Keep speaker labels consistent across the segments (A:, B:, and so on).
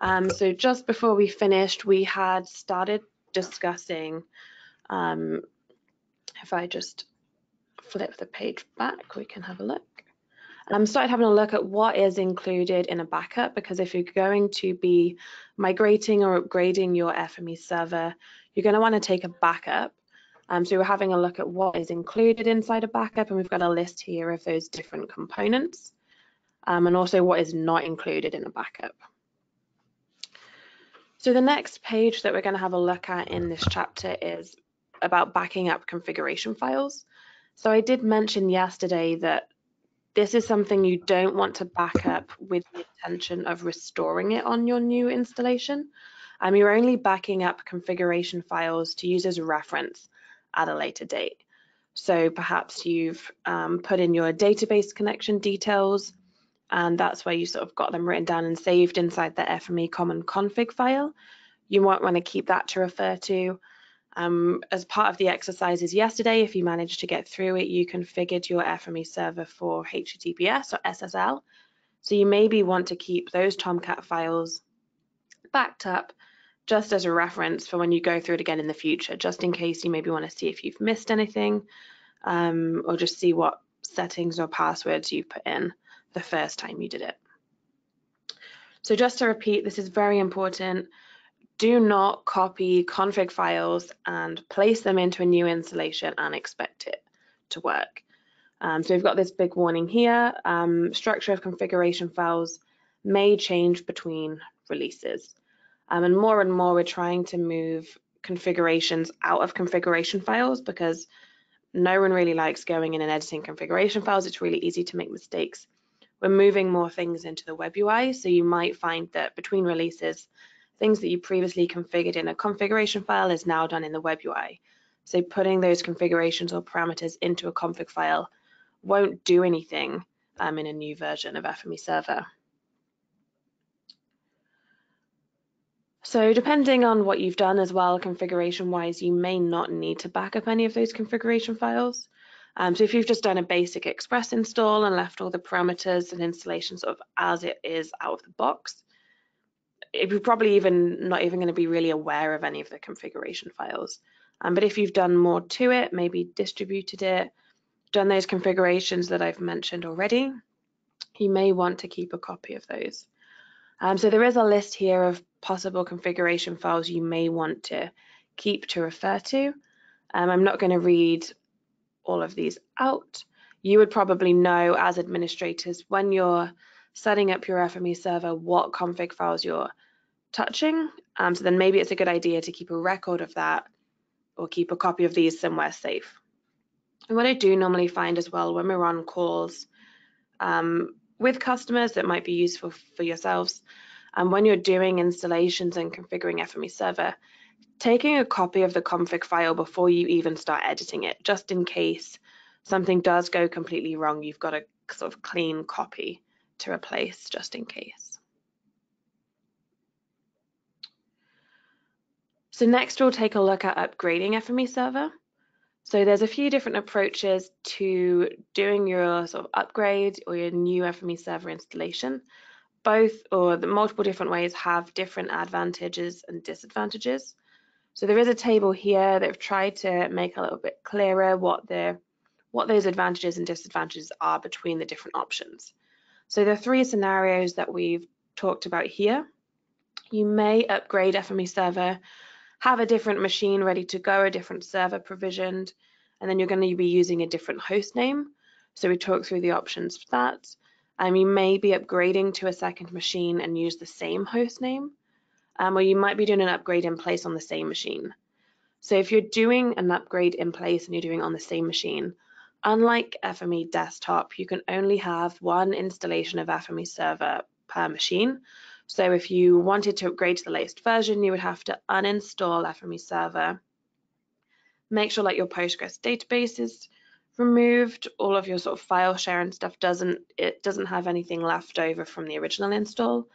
A: Um, so just before we finished, we had started discussing, um, if I just flip the page back, we can have a look. And I'm um, started having a look at what is included in a backup because if you're going to be migrating or upgrading your FME server, you're going to want to take a backup. Um, so we're having a look at what is included inside a backup and we've got a list here of those different components um, and also what is not included in a backup. So the next page that we're going to have a look at in this chapter is about backing up configuration files. So I did mention yesterday that this is something you don't want to back up with the intention of restoring it on your new installation. Um, you're only backing up configuration files to use as a reference at a later date. So perhaps you've um, put in your database connection details, and that's where you sort of got them written down and saved inside the FME common config file. You might want to keep that to refer to. Um, as part of the exercises yesterday, if you managed to get through it, you configured your FME server for HTTPS or SSL. So you maybe want to keep those Tomcat files backed up just as a reference for when you go through it again in the future, just in case you maybe want to see if you've missed anything um, or just see what settings or passwords you've put in the first time you did it. So just to repeat, this is very important. Do not copy config files and place them into a new installation and expect it to work. Um, so we've got this big warning here. Um, structure of configuration files may change between releases. Um, and more and more we're trying to move configurations out of configuration files because no one really likes going in and editing configuration files. It's really easy to make mistakes we're moving more things into the web UI. So you might find that between releases, things that you previously configured in a configuration file is now done in the web UI. So putting those configurations or parameters into a config file won't do anything um, in a new version of FME Server. So depending on what you've done as well, configuration wise, you may not need to back up any of those configuration files. Um, so if you've just done a basic Express install and left all the parameters and installation sort of as it is out of the box, you're probably even not even going to be really aware of any of the configuration files. Um, but if you've done more to it, maybe distributed it, done those configurations that I've mentioned already, you may want to keep a copy of those. Um, so there is a list here of possible configuration files you may want to keep to refer to. Um, I'm not going to read all of these out. You would probably know as administrators when you're setting up your FME server what config files you're touching. Um, so then maybe it's a good idea to keep a record of that or keep a copy of these somewhere safe. And what I do normally find as well when we're on calls um, with customers that might be useful for yourselves, and um, when you're doing installations and configuring FME server, taking a copy of the config file before you even start editing it, just in case something does go completely wrong, you've got a sort of clean copy to replace just in case. So next we'll take a look at upgrading FME server. So there's a few different approaches to doing your sort of upgrade or your new FME server installation. Both or the multiple different ways have different advantages and disadvantages. So there is a table here that I've tried to make a little bit clearer what the what those advantages and disadvantages are between the different options. So the three scenarios that we've talked about here, you may upgrade FME server, have a different machine ready to go, a different server provisioned, and then you're going to be using a different host name. So we talked through the options for that. Um, you may be upgrading to a second machine and use the same host name um, or you might be doing an upgrade in place on the same machine. So if you're doing an upgrade in place and you're doing on the same machine, unlike FME desktop, you can only have one installation of FME server per machine. So if you wanted to upgrade to the latest version, you would have to uninstall FME server, make sure like your Postgres database is removed, all of your sort of file share and stuff doesn't, it doesn't have anything left over from the original install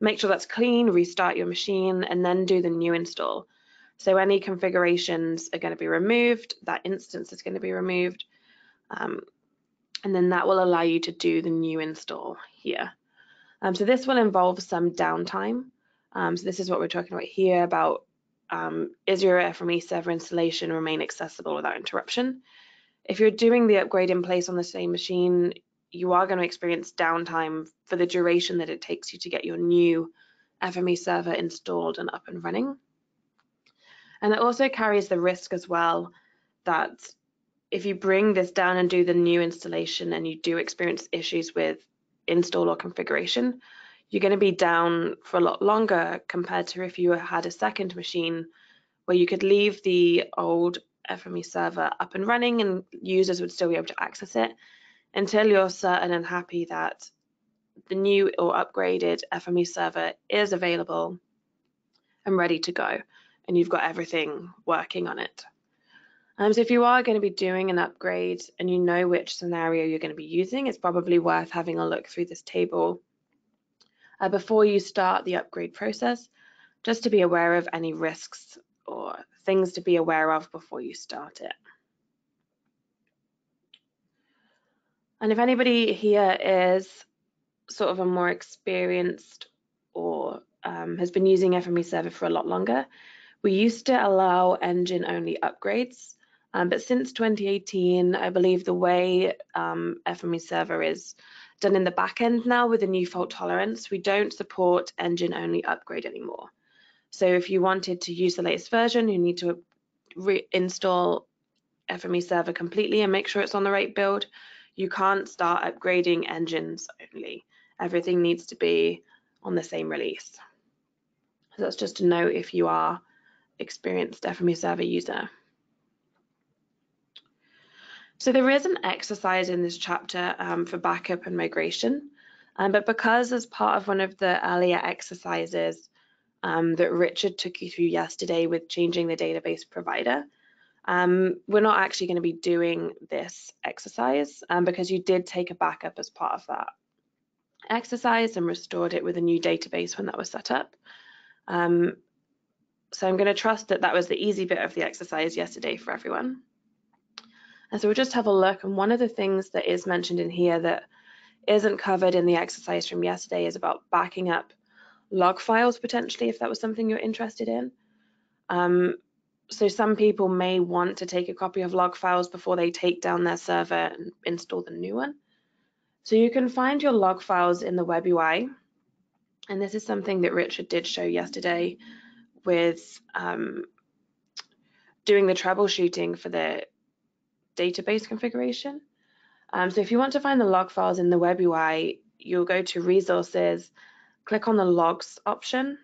A: make sure that's clean, restart your machine, and then do the new install. So any configurations are going to be removed, that instance is going to be removed, um, and then that will allow you to do the new install here. Um, so this will involve some downtime. Um, so this is what we're talking about here about um, is your FME server installation remain accessible without interruption? If you're doing the upgrade in place on the same machine, you are going to experience downtime for the duration that it takes you to get your new FME server installed and up and running. And it also carries the risk as well that if you bring this down and do the new installation and you do experience issues with install or configuration, you're going to be down for a lot longer compared to if you had a second machine where you could leave the old FME server up and running and users would still be able to access it until you're certain and happy that the new or upgraded FME server is available and ready to go and you've got everything working on it. Um, so if you are going to be doing an upgrade and you know which scenario you're going to be using, it's probably worth having a look through this table uh, before you start the upgrade process, just to be aware of any risks or things to be aware of before you start it. And if anybody here is sort of a more experienced or um, has been using FME Server for a lot longer, we used to allow engine only upgrades, um, but since 2018, I believe the way um, FME Server is done in the back end now with the new fault tolerance, we don't support engine only upgrade anymore. So if you wanted to use the latest version, you need to reinstall FME Server completely and make sure it's on the right build. You can't start upgrading engines only. Everything needs to be on the same release. So that's just a note if you are experienced FME server user. So there is an exercise in this chapter um, for backup and migration, um, but because as part of one of the earlier exercises um, that Richard took you through yesterday with changing the database provider, um, we're not actually going to be doing this exercise um, because you did take a backup as part of that exercise and restored it with a new database when that was set up. Um, so I'm going to trust that that was the easy bit of the exercise yesterday for everyone. And so we'll just have a look. And one of the things that is mentioned in here that isn't covered in the exercise from yesterday is about backing up log files potentially, if that was something you're interested in. Um, so some people may want to take a copy of log files before they take down their server and install the new one. So you can find your log files in the web UI. And this is something that Richard did show yesterday with um, doing the troubleshooting for the database configuration. Um, so if you want to find the log files in the web UI, you'll go to resources, click on the logs option,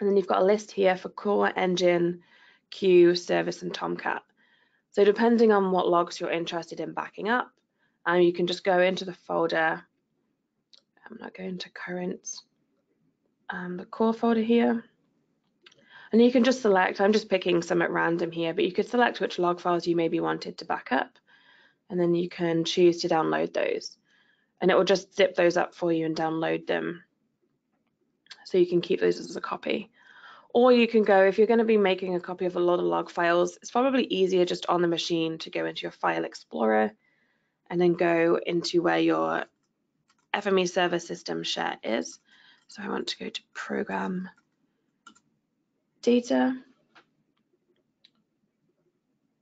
A: and then you've got a list here for core engine, queue, service, and Tomcat. So depending on what logs you're interested in backing up, um, you can just go into the folder. I'm not going to current, um, the core folder here. And you can just select, I'm just picking some at random here, but you could select which log files you maybe wanted to back up. And then you can choose to download those. And it will just zip those up for you and download them. So you can keep those as a copy. Or you can go, if you're going to be making a copy of a lot of log files, it's probably easier just on the machine to go into your File Explorer and then go into where your FME server system share is. So I want to go to Program data.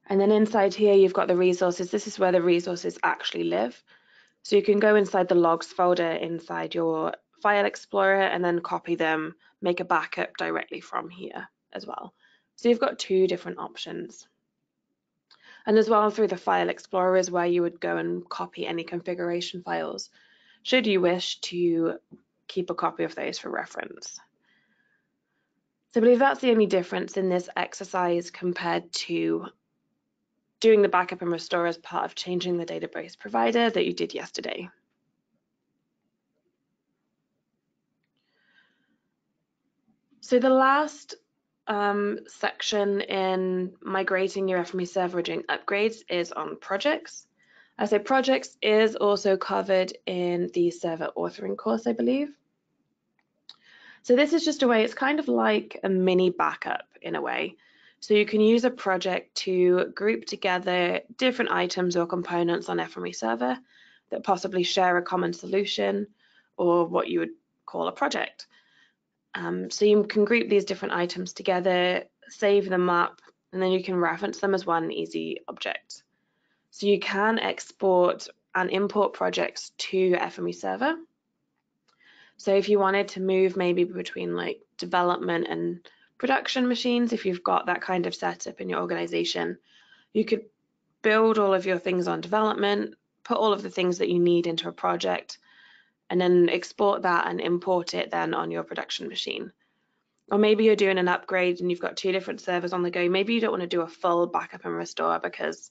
A: And then inside here, you've got the resources. This is where the resources actually live. So you can go inside the logs folder inside your file explorer and then copy them, make a backup directly from here as well. So you've got two different options. And as well through the file explorer is where you would go and copy any configuration files, should you wish to keep a copy of those for reference. So I believe that's the only difference in this exercise compared to doing the backup and restore as part of changing the database provider that you did yesterday. So the last um, section in migrating your FME server or doing upgrades is on projects. I say projects is also covered in the server authoring course, I believe. So this is just a way, it's kind of like a mini backup in a way. So you can use a project to group together different items or components on FME server that possibly share a common solution or what you would call a project. Um, so you can group these different items together, save them up, and then you can reference them as one easy object. So you can export and import projects to FME server. So if you wanted to move maybe between like development and production machines, if you've got that kind of setup in your organization, you could build all of your things on development, put all of the things that you need into a project, and then export that and import it then on your production machine. Or maybe you're doing an upgrade and you've got two different servers on the go. Maybe you don't want to do a full backup and restore because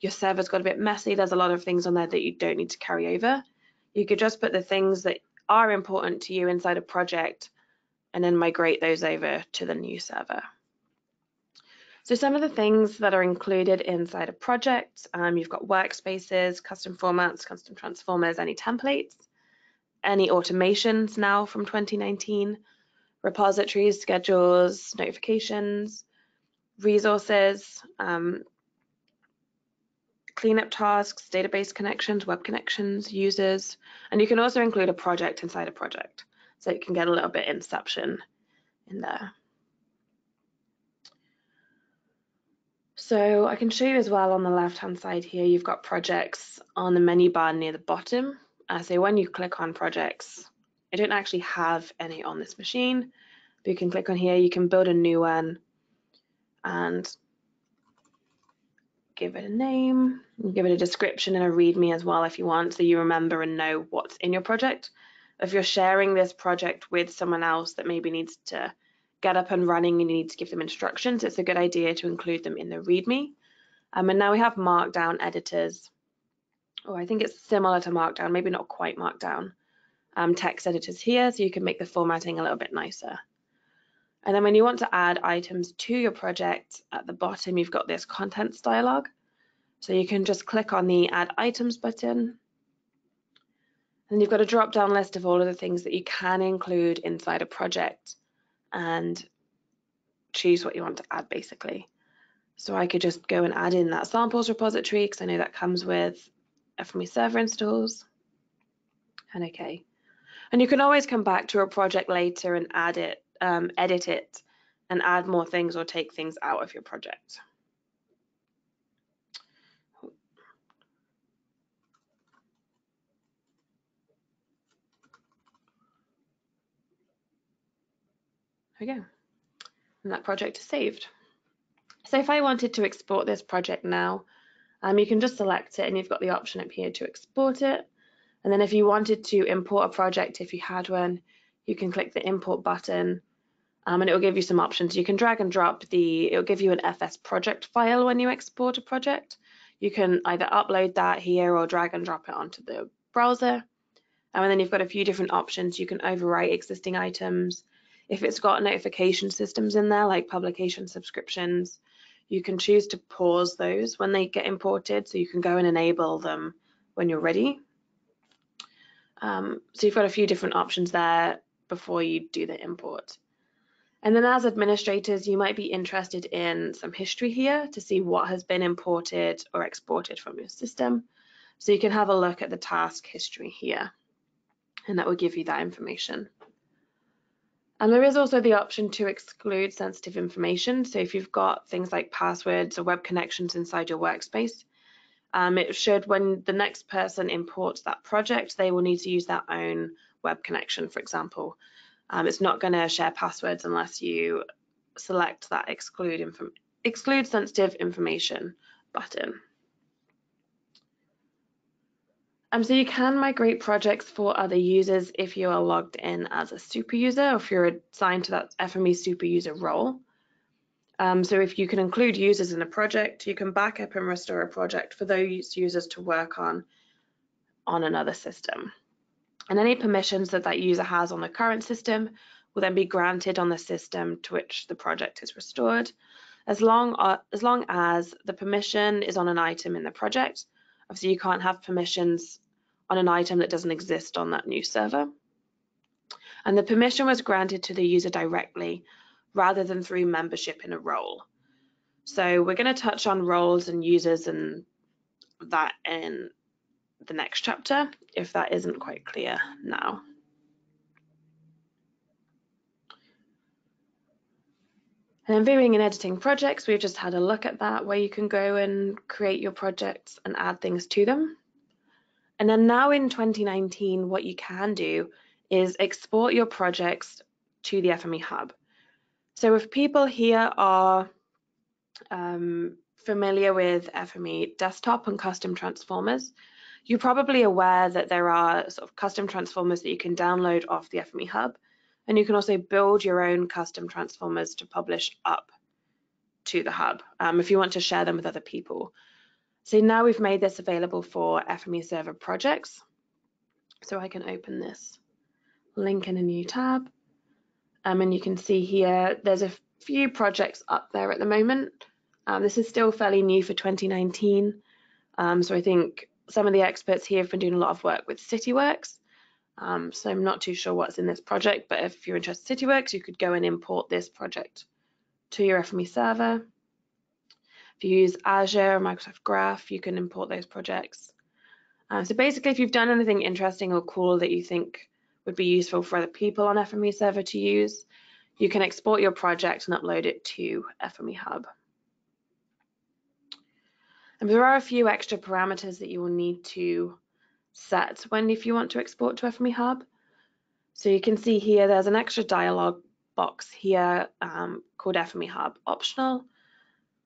A: your server's got a bit messy. There's a lot of things on there that you don't need to carry over. You could just put the things that are important to you inside a project and then migrate those over to the new server. So some of the things that are included inside a project, um, you've got workspaces, custom formats, custom transformers, any templates, any automations now from 2019, repositories, schedules, notifications, resources, um, cleanup tasks, database connections, web connections, users, and you can also include a project inside a project. So you can get a little bit inception in there. So I can show you as well on the left hand side here, you've got projects on the menu bar near the bottom. Uh, so when you click on projects, I don't actually have any on this machine, but you can click on here, you can build a new one and give it a name, give it a description and a readme as well if you want, so you remember and know what's in your project. If you're sharing this project with someone else that maybe needs to get up and running and you need to give them instructions, it's a good idea to include them in the README. Um, and now we have Markdown editors, or oh, I think it's similar to Markdown, maybe not quite Markdown, um, text editors here, so you can make the formatting a little bit nicer. And then when you want to add items to your project, at the bottom you've got this contents dialog. So you can just click on the add items button. And you've got a drop down list of all of the things that you can include inside a project and choose what you want to add basically. So I could just go and add in that samples repository because I know that comes with FME server installs and okay. And you can always come back to a project later and add it, um, edit it and add more things or take things out of your project. we go. And that project is saved. So if I wanted to export this project now, um, you can just select it and you've got the option up here to export it. And then if you wanted to import a project, if you had one, you can click the import button um, and it will give you some options. You can drag and drop the, it will give you an FS project file when you export a project. You can either upload that here or drag and drop it onto the browser. Um, and then you've got a few different options. You can overwrite existing items. If it's got notification systems in there, like publication subscriptions, you can choose to pause those when they get imported, so you can go and enable them when you're ready. Um, so you've got a few different options there before you do the import. And then as administrators, you might be interested in some history here to see what has been imported or exported from your system. So you can have a look at the task history here, and that will give you that information. And there is also the option to exclude sensitive information. So if you've got things like passwords or web connections inside your workspace, um, it should, when the next person imports that project, they will need to use their own web connection, for example. Um, it's not going to share passwords unless you select that exclude, exclude sensitive information button. Um, so you can migrate projects for other users if you are logged in as a super user or if you're assigned to that FME super user role. Um, so if you can include users in a project, you can back up and restore a project for those users to work on on another system. And any permissions that that user has on the current system will then be granted on the system to which the project is restored, as long, uh, as, long as the permission is on an item in the project Obviously, you can't have permissions on an item that doesn't exist on that new server. And the permission was granted to the user directly rather than through membership in a role. So we're going to touch on roles and users and that in the next chapter, if that isn't quite clear now. And then viewing and editing projects, we've just had a look at that where you can go and create your projects and add things to them. And then now in 2019, what you can do is export your projects to the FME Hub. So if people here are um, familiar with FME desktop and custom transformers, you're probably aware that there are sort of custom transformers that you can download off the FME Hub, and you can also build your own custom transformers to publish up to the Hub um, if you want to share them with other people. So now we've made this available for FME server projects. So I can open this link in a new tab. Um, and you can see here, there's a few projects up there at the moment. Um, this is still fairly new for 2019. Um, so I think some of the experts here have been doing a lot of work with CityWorks. Um, so I'm not too sure what's in this project, but if you're interested in CityWorks, you could go and import this project to your FME server. If you use Azure or Microsoft Graph, you can import those projects. Uh, so basically, if you've done anything interesting or cool that you think would be useful for other people on FME server to use, you can export your project and upload it to FME Hub. And there are a few extra parameters that you will need to set when if you want to export to FME Hub. So you can see here there's an extra dialog box here um, called FME Hub optional.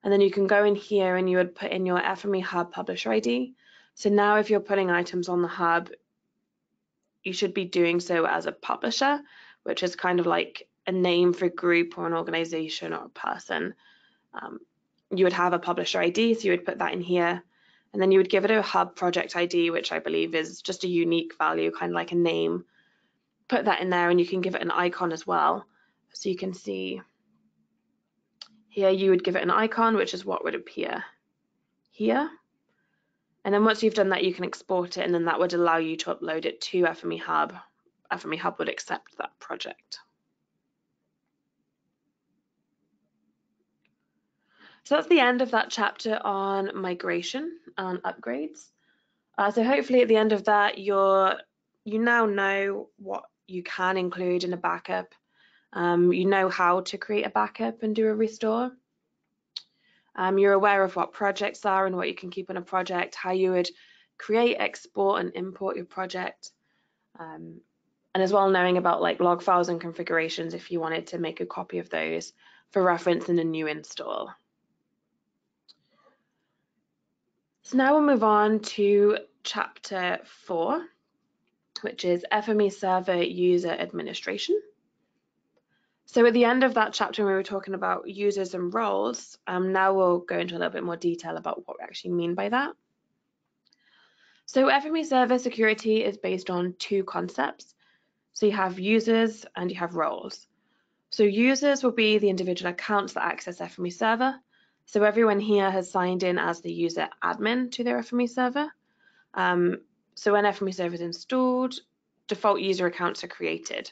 A: And then you can go in here and you would put in your FME Hub publisher ID. So now if you're putting items on the hub, you should be doing so as a publisher, which is kind of like a name for a group or an organization or a person. Um, you would have a publisher ID, so you would put that in here, and then you would give it a hub project ID, which I believe is just a unique value, kind of like a name. Put that in there, and you can give it an icon as well. So you can see here, you would give it an icon, which is what would appear here. And then once you've done that, you can export it, and then that would allow you to upload it to FME Hub. FME Hub would accept that project. So that's the end of that chapter on migration and upgrades. Uh, so hopefully at the end of that, you're you now know what you can include in a backup. Um, you know how to create a backup and do a restore. Um, you're aware of what projects are and what you can keep on a project, how you would create, export, and import your project. Um, and as well knowing about like log files and configurations if you wanted to make a copy of those for reference in a new install. So now we'll move on to chapter four, which is FME Server User Administration. So at the end of that chapter, we were talking about users and roles, um, now we'll go into a little bit more detail about what we actually mean by that. So FME server security is based on two concepts. So you have users and you have roles. So users will be the individual accounts that access FME server, so everyone here has signed in as the user admin to their FME server. Um, so when FME server is installed, default user accounts are created.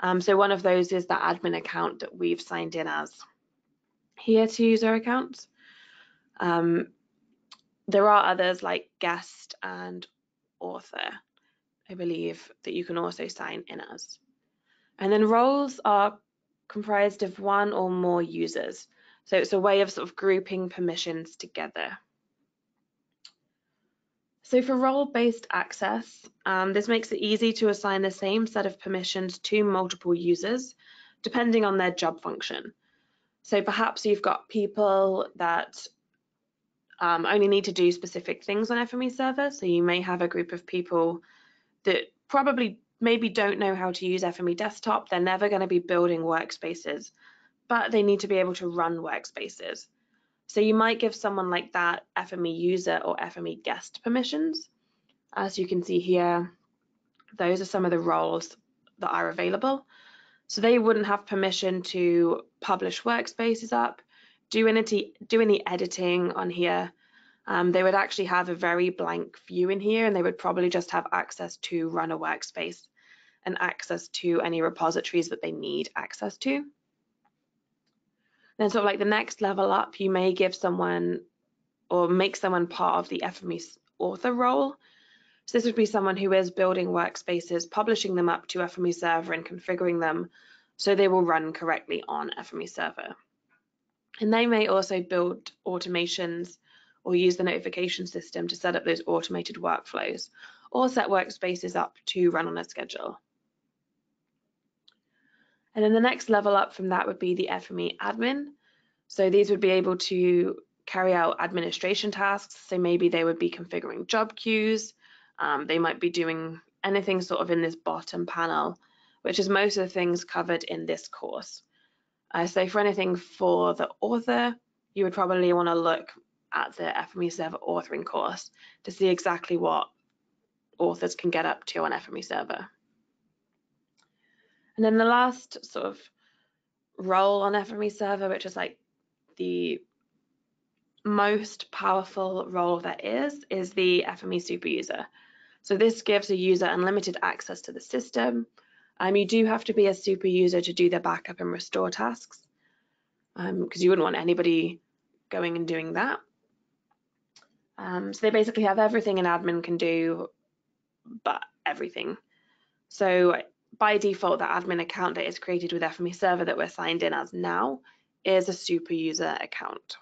A: Um, so one of those is the admin account that we've signed in as. Here to user accounts. Um, there are others like guest and author, I believe, that you can also sign in as. And then roles are comprised of one or more users. So it's a way of sort of grouping permissions together. So for role-based access, um, this makes it easy to assign the same set of permissions to multiple users, depending on their job function. So perhaps you've got people that um, only need to do specific things on FME server. So you may have a group of people that probably maybe don't know how to use FME desktop. They're never going to be building workspaces but they need to be able to run workspaces. So you might give someone like that FME user or FME guest permissions. As you can see here, those are some of the roles that are available. So they wouldn't have permission to publish workspaces up, do any, do any editing on here. Um, they would actually have a very blank view in here and they would probably just have access to run a workspace and access to any repositories that they need access to. Then sort of like the next level up, you may give someone or make someone part of the FME author role. So this would be someone who is building workspaces, publishing them up to FME server and configuring them so they will run correctly on FME server. And they may also build automations or use the notification system to set up those automated workflows or set workspaces up to run on a schedule. And then the next level up from that would be the FME admin. So these would be able to carry out administration tasks. So maybe they would be configuring job queues. Um, they might be doing anything sort of in this bottom panel, which is most of the things covered in this course. Uh, so for anything for the author, you would probably want to look at the FME server authoring course to see exactly what authors can get up to on FME server. And then the last sort of role on FME server, which is like the most powerful role there is, is the FME super user. So this gives a user unlimited access to the system. Um, you do have to be a super user to do the backup and restore tasks because um, you wouldn't want anybody going and doing that. Um, so they basically have everything an admin can do, but everything. So by default, the admin account that is created with FME server that we're signed in as now is a super user account.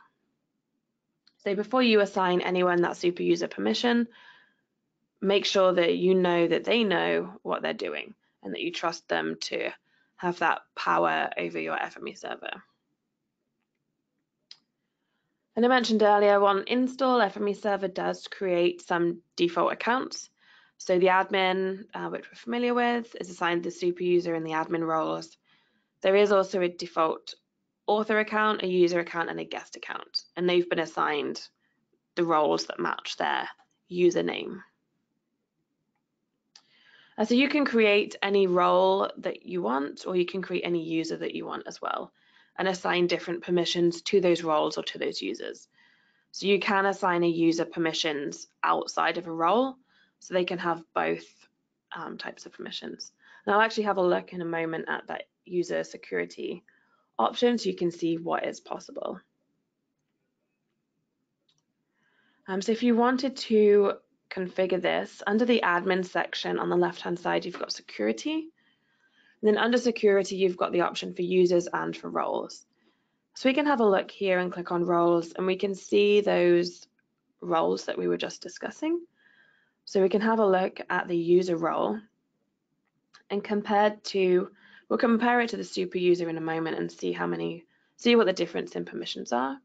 A: So before you assign anyone that super user permission, make sure that you know that they know what they're doing and that you trust them to have that power over your FME server. And I mentioned earlier on install, FME server does create some default accounts. So the admin, uh, which we're familiar with, is assigned the super user in the admin roles. There is also a default author account, a user account, and a guest account, and they've been assigned the roles that match their username. Uh, so you can create any role that you want, or you can create any user that you want as well, and assign different permissions to those roles or to those users. So you can assign a user permissions outside of a role, so they can have both um, types of permissions. And I'll actually have a look in a moment at that user security option so you can see what is possible. Um, so if you wanted to configure this, under the admin section on the left-hand side, you've got security. And then under security, you've got the option for users and for roles. So we can have a look here and click on roles and we can see those roles that we were just discussing. So we can have a look at the user role and compared to, we'll compare it to the super user in a moment and see how many, see what the difference in permissions are.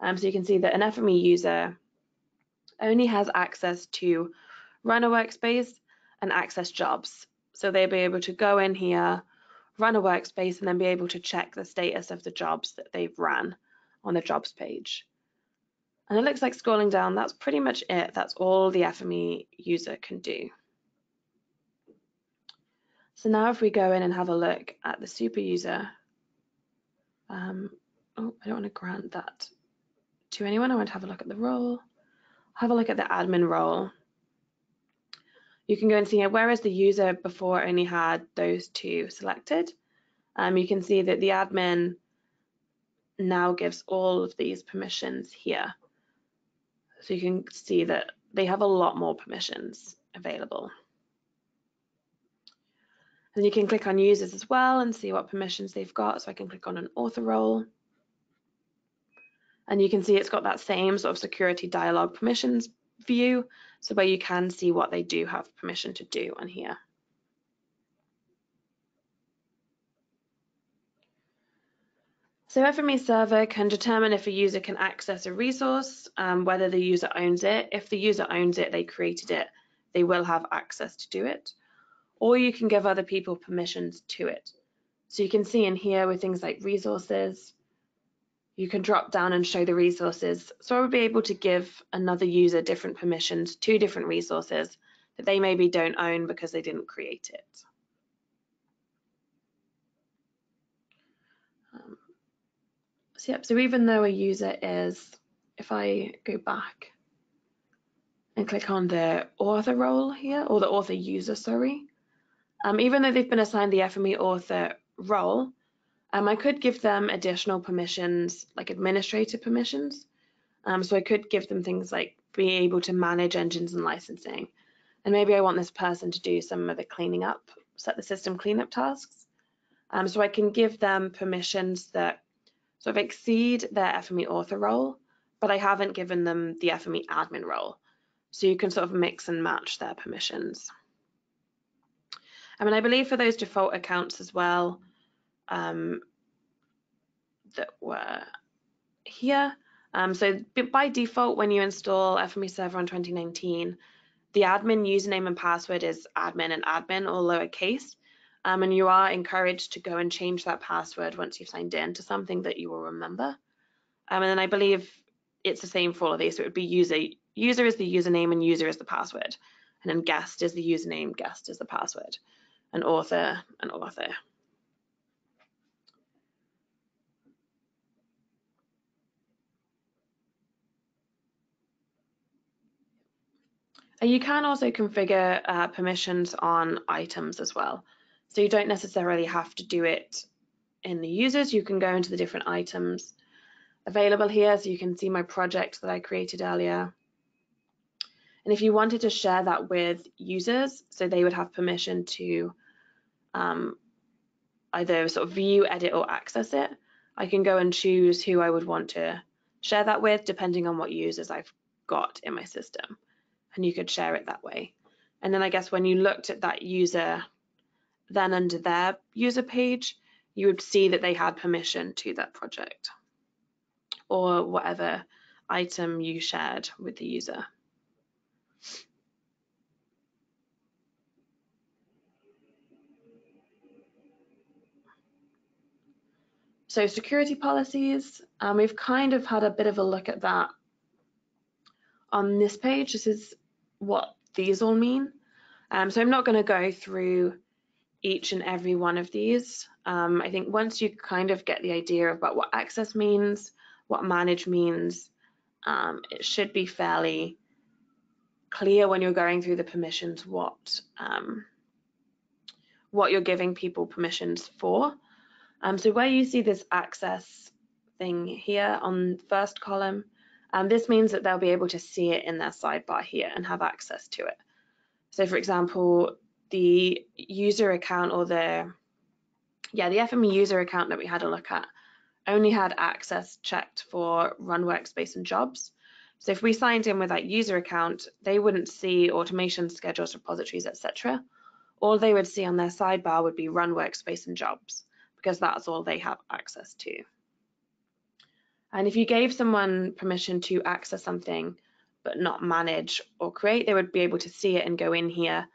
A: Um, so you can see that an FME user only has access to run a workspace and access jobs. So they'll be able to go in here, run a workspace, and then be able to check the status of the jobs that they've ran on the jobs page. And it looks like scrolling down, that's pretty much it. That's all the FME user can do. So now if we go in and have a look at the super user, um, oh, I don't want to grant that to anyone. I want to have a look at the role, have a look at the admin role. You can go and see here, whereas the user before only had those two selected, um, you can see that the admin now gives all of these permissions here. So you can see that they have a lot more permissions available. And you can click on users as well and see what permissions they've got. So I can click on an author role. And you can see it's got that same sort of security dialog permissions view, so where you can see what they do have permission to do on here. So FME server can determine if a user can access a resource, um, whether the user owns it. If the user owns it, they created it, they will have access to do it. Or you can give other people permissions to it. So you can see in here with things like resources, you can drop down and show the resources. So I would be able to give another user different permissions to different resources that they maybe don't own because they didn't create it. Um, so, yep, so even though a user is, if I go back and click on the author role here, or the author user, sorry, um, even though they've been assigned the FME author role, um, I could give them additional permissions, like administrator permissions. Um, so I could give them things like being able to manage engines and licensing. And maybe I want this person to do some of the cleaning up, set the system cleanup tasks. Um, so I can give them permissions that So I've exceed their FME author role, but I haven't given them the FME admin role. So you can sort of mix and match their permissions. I mean, I believe for those default accounts as well um, that were here. Um, so by default, when you install FME Server on 2019, the admin username and password is admin and admin, all lowercase. Um, and you are encouraged to go and change that password once you've signed in to something that you will remember. Um, and then I believe it's the same for all of these. So it would be user, user is the username and user is the password. And then guest is the username, guest is the password. And author, and author. And you can also configure uh, permissions on items as well. So you don't necessarily have to do it in the users. You can go into the different items available here. So you can see my project that I created earlier. And if you wanted to share that with users, so they would have permission to um, either sort of view, edit, or access it, I can go and choose who I would want to share that with, depending on what users I've got in my system and you could share it that way. And then I guess when you looked at that user, then under their user page, you would see that they had permission to that project or whatever item you shared with the user. So security policies, um, we've kind of had a bit of a look at that on this page. This is what these all mean. Um, so I'm not going to go through each and every one of these. Um, I think once you kind of get the idea about what access means, what manage means, um, it should be fairly clear when you're going through the permissions what um, what you're giving people permissions for. Um, so where you see this access thing here on first column, um, this means that they'll be able to see it in their sidebar here and have access to it. So for example, the user account or the, yeah, the FME user account that we had a look at only had access checked for run workspace and jobs. So if we signed in with that user account, they wouldn't see automation schedules, repositories, etc. All they would see on their sidebar would be run workspace and jobs because that's all they have access to. And if you gave someone permission to access something but not manage or create, they would be able to see it and go in here.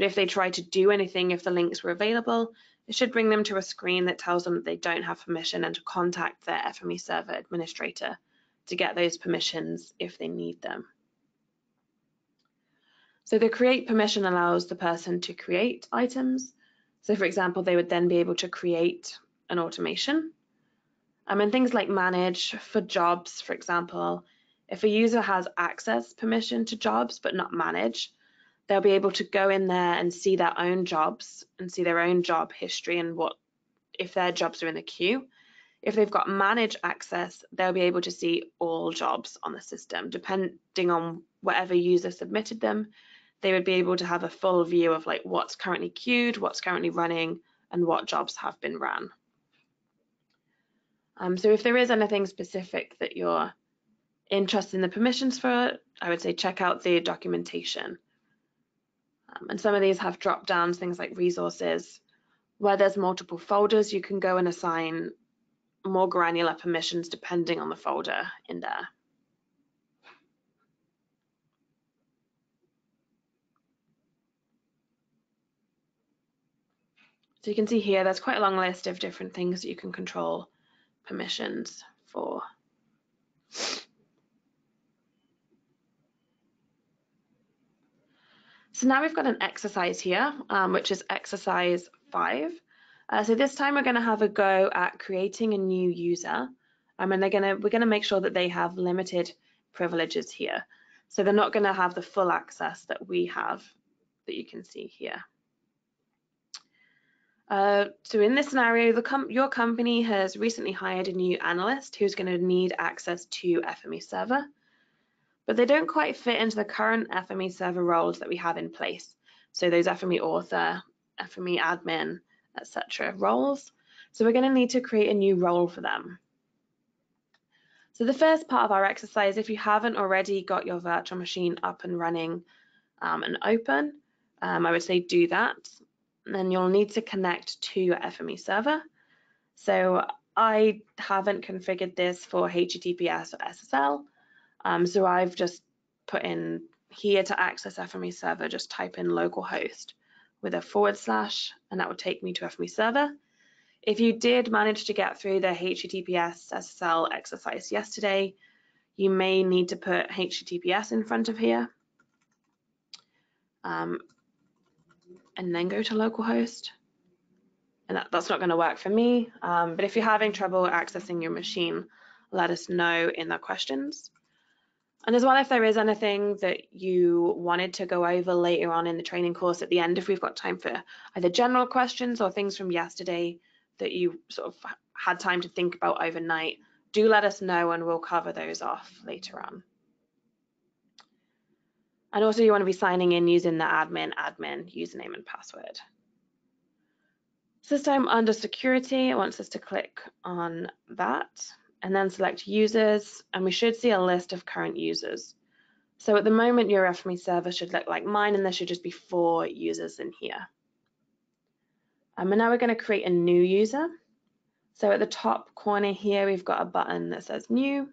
A: But if they try to do anything, if the links were available, it should bring them to a screen that tells them that they don't have permission and to contact their FME server administrator to get those permissions if they need them. So the create permission allows the person to create items. So for example, they would then be able to create an automation um, and things like manage for jobs, for example, if a user has access permission to jobs but not manage, they'll be able to go in there and see their own jobs and see their own job history and what if their jobs are in the queue. If they've got manage access, they'll be able to see all jobs on the system, depending on whatever user submitted them. They would be able to have a full view of like what's currently queued, what's currently running, and what jobs have been ran. Um, so if there is anything specific that you're interested in the permissions for, I would say check out the documentation. Um, and some of these have drop downs, things like resources. Where there's multiple folders, you can go and assign more granular permissions depending on the folder in there. So you can see here, there's quite a long list of different things that you can control permissions for. So now we've got an exercise here, um, which is exercise five. Uh, so this time we're going to have a go at creating a new user. Um, and they're going to, we're going to make sure that they have limited privileges here. So they're not going to have the full access that we have that you can see here. Uh, so in this scenario, com your company has recently hired a new analyst who's going to need access to FME server, but they don't quite fit into the current FME server roles that we have in place. So those FME author, FME admin, etc. roles. So we're going to need to create a new role for them. So the first part of our exercise, if you haven't already got your virtual machine up and running um, and open, um, I would say do that. And then you'll need to connect to your FME server. So I haven't configured this for HTTPS or SSL. Um, so I've just put in here to access FME server, just type in localhost with a forward slash, and that would take me to FME server. If you did manage to get through the HTTPS SSL exercise yesterday, you may need to put HTTPS in front of here. Um, and then go to localhost. And that, that's not going to work for me. Um, but if you're having trouble accessing your machine, let us know in the questions. And as well, if there is anything that you wanted to go over later on in the training course at the end, if we've got time for either general questions or things from yesterday that you sort of had time to think about overnight, do let us know and we'll cover those off later on. And also you want to be signing in using the admin admin username and password. So This time under security, it wants us to click on that and then select users and we should see a list of current users. So at the moment your FME server should look like mine and there should just be four users in here. Um, and now we're going to create a new user. So at the top corner here we've got a button that says new.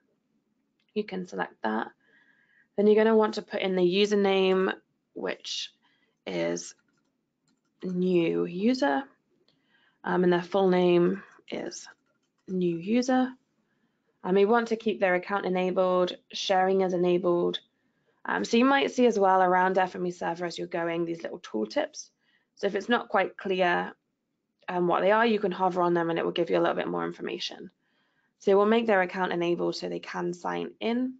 A: You can select that. Then you're going to want to put in the username, which is new user, um, and their full name is new user. And we want to keep their account enabled, sharing is enabled. Um, so you might see as well around FME server as you're going these little tooltips. So if it's not quite clear um, what they are, you can hover on them and it will give you a little bit more information. So we'll make their account enabled so they can sign in.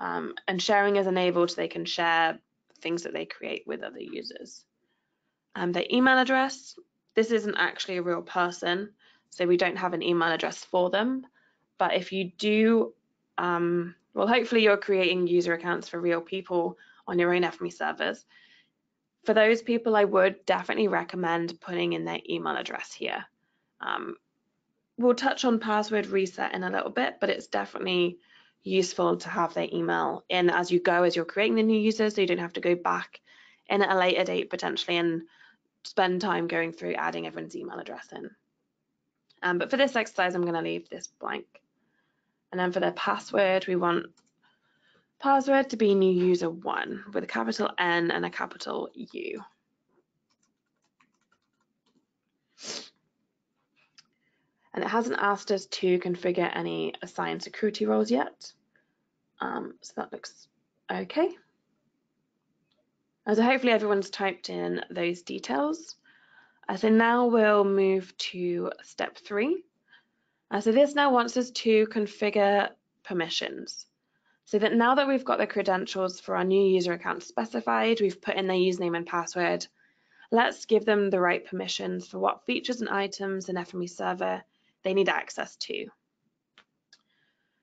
A: Um, and sharing is enabled so they can share things that they create with other users. Um, their email address, this isn't actually a real person, so we don't have an email address for them. But if you do, um, well, hopefully you're creating user accounts for real people on your own FME servers. For those people, I would definitely recommend putting in their email address here. Um, we'll touch on password reset in a little bit, but it's definitely useful to have their email in as you go as you're creating the new users so you don't have to go back in at a later date potentially and spend time going through adding everyone's email address in. Um, but for this exercise, I'm going to leave this blank. And then for the password, we want password to be new user one with a capital N and a capital U. And it hasn't asked us to configure any assigned security roles yet. Um, so that looks okay. So hopefully everyone's typed in those details. Uh, so now we'll move to step three. Uh, so this now wants us to configure permissions. So that now that we've got the credentials for our new user account specified, we've put in their username and password, let's give them the right permissions for what features and items in FME server they need access to.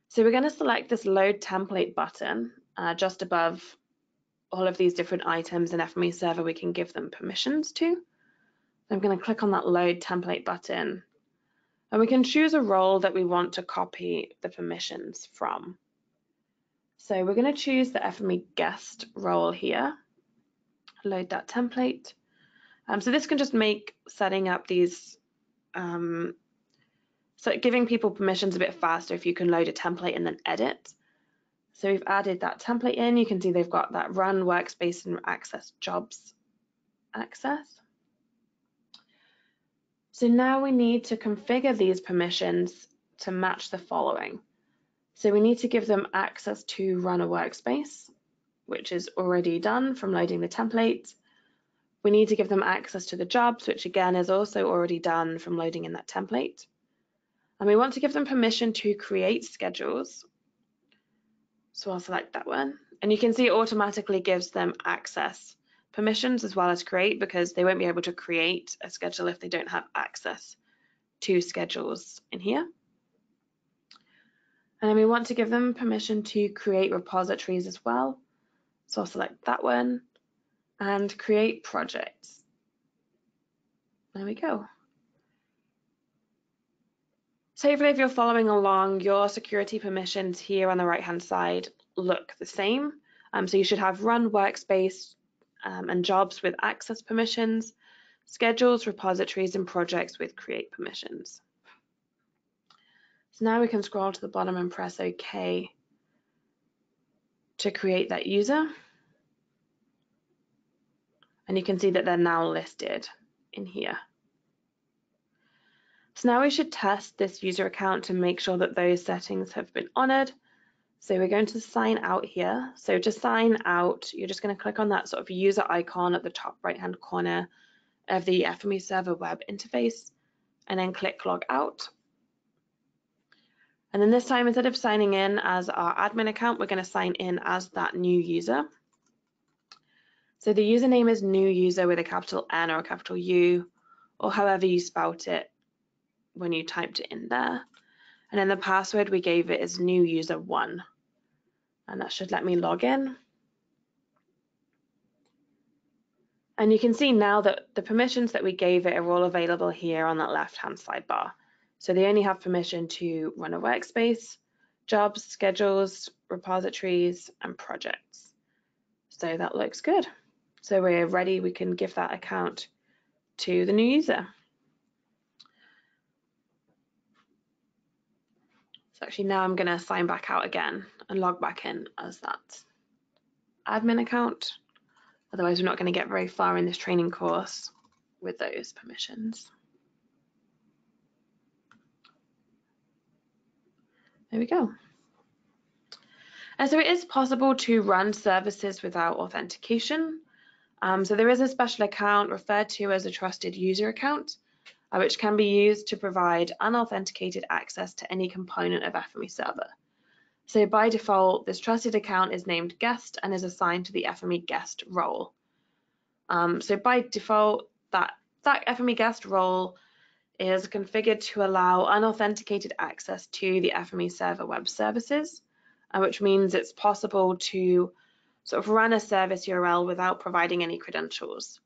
A: So we're going to select this load template button uh, just above all of these different items in FME server we can give them permissions to. I'm going to click on that load template button and we can choose a role that we want to copy the permissions from. So we're going to choose the FME guest role here, load that template. Um, so this can just make setting up these, um, so giving people permissions a bit faster if you can load a template and then edit. So we've added that template in. You can see they've got that run workspace and access jobs access. So now we need to configure these permissions to match the following. So we need to give them access to run a workspace, which is already done from loading the template. We need to give them access to the jobs, which again is also already done from loading in that template. And we want to give them permission to create schedules, so I'll select that one. And you can see it automatically gives them access permissions as well as create because they won't be able to create a schedule if they don't have access to schedules in here. And then we want to give them permission to create repositories as well. So I'll select that one and create projects. There we go. So hopefully if you're following along, your security permissions here on the right hand side look the same. Um, so you should have run workspace um, and jobs with access permissions, schedules, repositories, and projects with create permissions. So now we can scroll to the bottom and press OK to create that user. And you can see that they're now listed in here. So now we should test this user account to make sure that those settings have been honored. So we're going to sign out here. So to sign out, you're just going to click on that sort of user icon at the top right hand corner of the FME server web interface and then click log out. And then this time, instead of signing in as our admin account, we're going to sign in as that new user. So the username is new user with a capital N or a capital U, or however you spout it when you typed it in there. And then the password we gave it is new user one. And that should let me log in. And you can see now that the permissions that we gave it are all available here on that left-hand sidebar. So they only have permission to run a workspace, jobs, schedules, repositories, and projects. So that looks good. So we're ready, we can give that account to the new user. So actually now I'm gonna sign back out again and log back in as that admin account. Otherwise we're not gonna get very far in this training course with those permissions. There we go. And so it is possible to run services without authentication. Um, so there is a special account referred to as a trusted user account uh, which can be used to provide unauthenticated access to any component of FME server. So by default, this trusted account is named guest and is assigned to the FME guest role. Um, so by default, that, that FME guest role is configured to allow unauthenticated access to the FME server web services, uh, which means it's possible to sort of run a service URL without providing any credentials.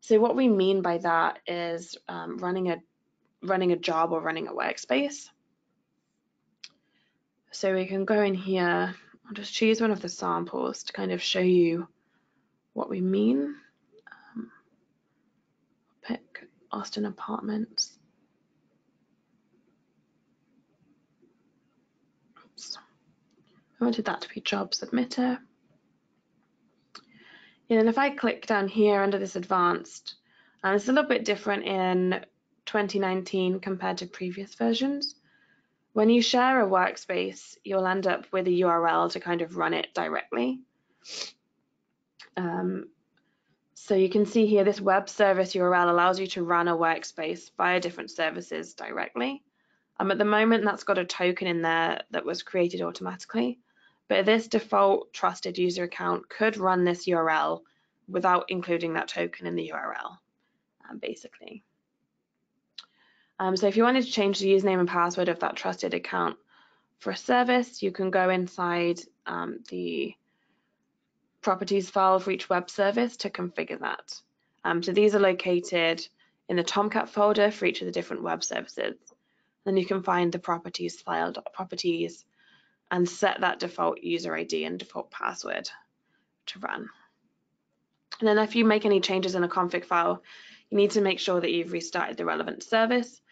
A: So what we mean by that is um, running a running a job or running a workspace. So we can go in here, I'll just choose one of the samples to kind of show you what we mean. Um, pick Austin Apartments. I wanted that to be job submitter. And if I click down here under this advanced, um, it's a little bit different in 2019 compared to previous versions. When you share a workspace, you'll end up with a URL to kind of run it directly. Um, so you can see here this web service URL allows you to run a workspace via different services directly. Um, at the moment, that's got a token in there that was created automatically but this default trusted user account could run this URL without including that token in the URL, um, basically. Um, so if you wanted to change the username and password of that trusted account for a service, you can go inside um, the properties file for each web service to configure that. Um, so these are located in the Tomcat folder for each of the different web services. Then you can find the properties file, properties and set that default user ID and default password to run. And then if you make any changes in a config file, you need to make sure that you've restarted the relevant service.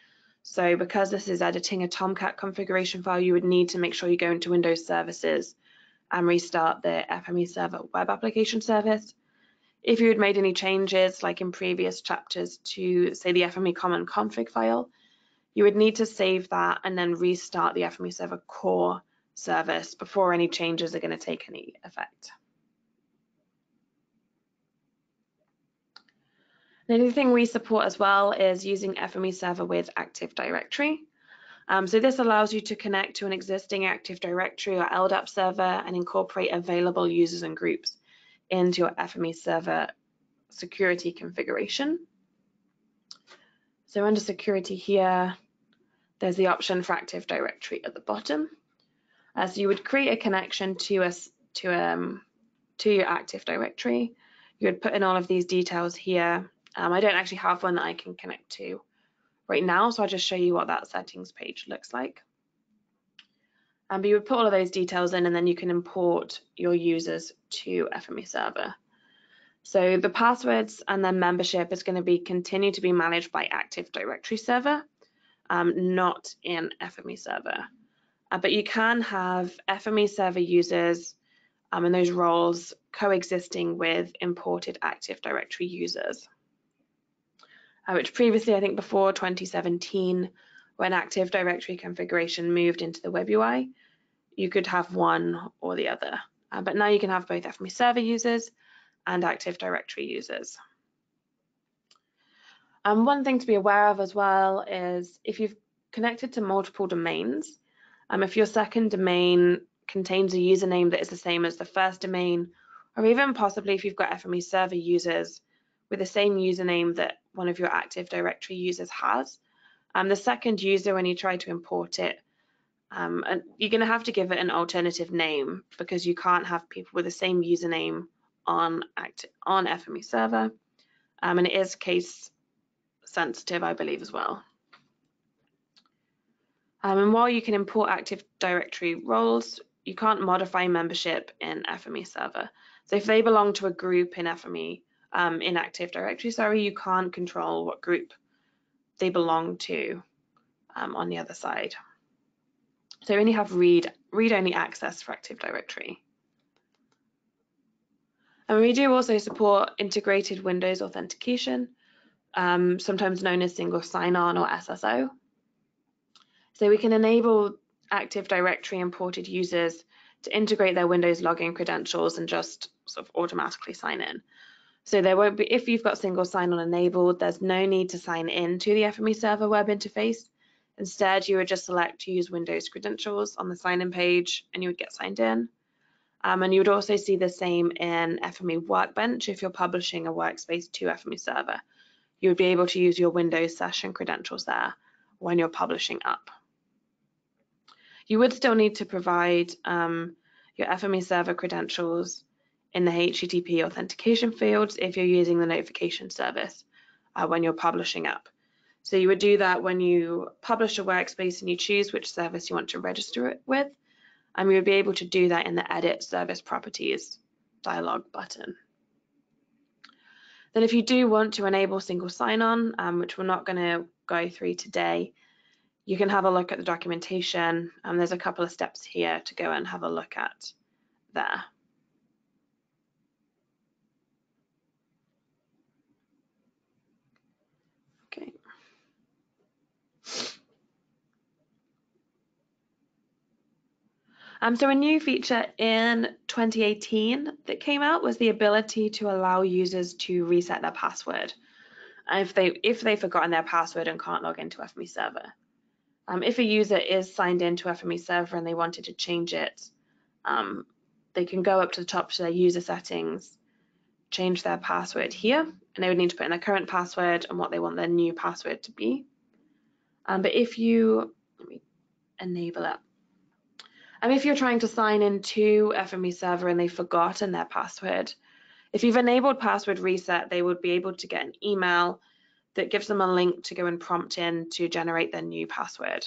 A: So because this is editing a Tomcat configuration file, you would need to make sure you go into Windows Services and restart the FME Server web application service. If you had made any changes, like in previous chapters, to say the FME common config file, you would need to save that and then restart the FME Server core service before any changes are going to take any effect. Another thing we support as well is using FME Server with Active Directory. Um, so this allows you to connect to an existing Active Directory or LDAP server and incorporate available users and groups into your FME Server security configuration. So under security here, there's the option for Active Directory at the bottom. Uh, so you would create a connection to us to um to your Active Directory. You would put in all of these details here. Um, I don't actually have one that I can connect to right now, so I'll just show you what that settings page looks like. Um, but you would put all of those details in and then you can import your users to FME server. So the passwords and then membership is going to be continue to be managed by Active Directory server, um, not in FME server. Uh, but you can have FME server users um, and those roles coexisting with imported Active Directory users. Uh, which previously, I think before 2017, when Active Directory configuration moved into the web UI, you could have one or the other. Uh, but now you can have both FME server users and Active Directory users. Um, one thing to be aware of as well is if you've connected to multiple domains, um, if your second domain contains a username that is the same as the first domain, or even possibly if you've got FME server users with the same username that one of your Active Directory users has, um, the second user, when you try to import it, um, and you're going to have to give it an alternative name because you can't have people with the same username on active, on FME server, um, and it is case sensitive, I believe, as well. Um, and while you can import Active Directory roles, you can't modify membership in FME server. So if they belong to a group in FME, um, in Active Directory, sorry, you can't control what group they belong to um, on the other side. So only have read read-only access for Active Directory. And we do also support integrated Windows authentication, um, sometimes known as single sign-on or SSO. So we can enable Active Directory imported users to integrate their Windows login credentials and just sort of automatically sign in. So there won't be, if you've got single sign-on enabled, there's no need to sign in to the FME server web interface. Instead, you would just select to use Windows credentials on the sign-in page and you would get signed in. Um, and you would also see the same in FME Workbench if you're publishing a workspace to FME server. You would be able to use your Windows session credentials there when you're publishing up. You would still need to provide um, your FME server credentials in the HTTP authentication fields if you're using the notification service uh, when you're publishing up. So you would do that when you publish a workspace and you choose which service you want to register it with, and you would be able to do that in the Edit Service Properties dialog button. Then if you do want to enable single sign-on, um, which we're not going to go through today, you can have a look at the documentation. and there's a couple of steps here to go and have a look at there. Okay. Um, so a new feature in 2018 that came out was the ability to allow users to reset their password if they if they've forgotten their password and can't log into FME server. Um, if a user is signed into FME server and they wanted to change it, um, they can go up to the top to their user settings, change their password here, and they would need to put in their current password and what they want their new password to be. Um, but if you, let me enable it. And if you're trying to sign in to FME server and they've forgotten their password, if you've enabled password reset, they would be able to get an email that gives them a link to go and prompt in to generate their new password.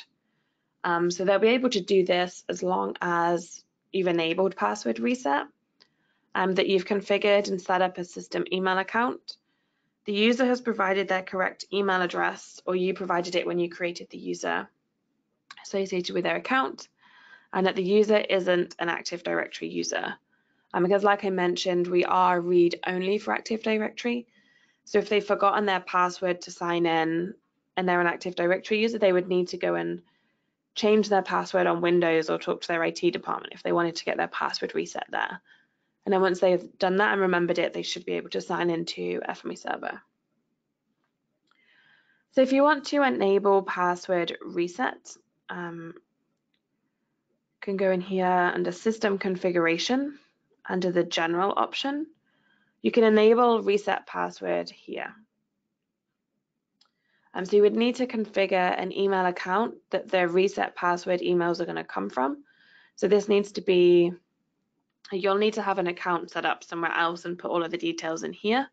A: Um, so they'll be able to do this as long as you've enabled password reset, um, that you've configured and set up a system email account. The user has provided their correct email address or you provided it when you created the user associated with their account and that the user isn't an Active Directory user. Because like I mentioned, we are read only for Active Directory. So if they've forgotten their password to sign in and they're an Active Directory user, they would need to go and change their password on Windows or talk to their IT department if they wanted to get their password reset there. And then once they've done that and remembered it, they should be able to sign into FME server. So if you want to enable password reset, um, can go in here under system configuration under the general option. You can enable reset password here. Um, so you would need to configure an email account that the reset password emails are going to come from. So this needs to be, you'll need to have an account set up somewhere else and put all of the details in here.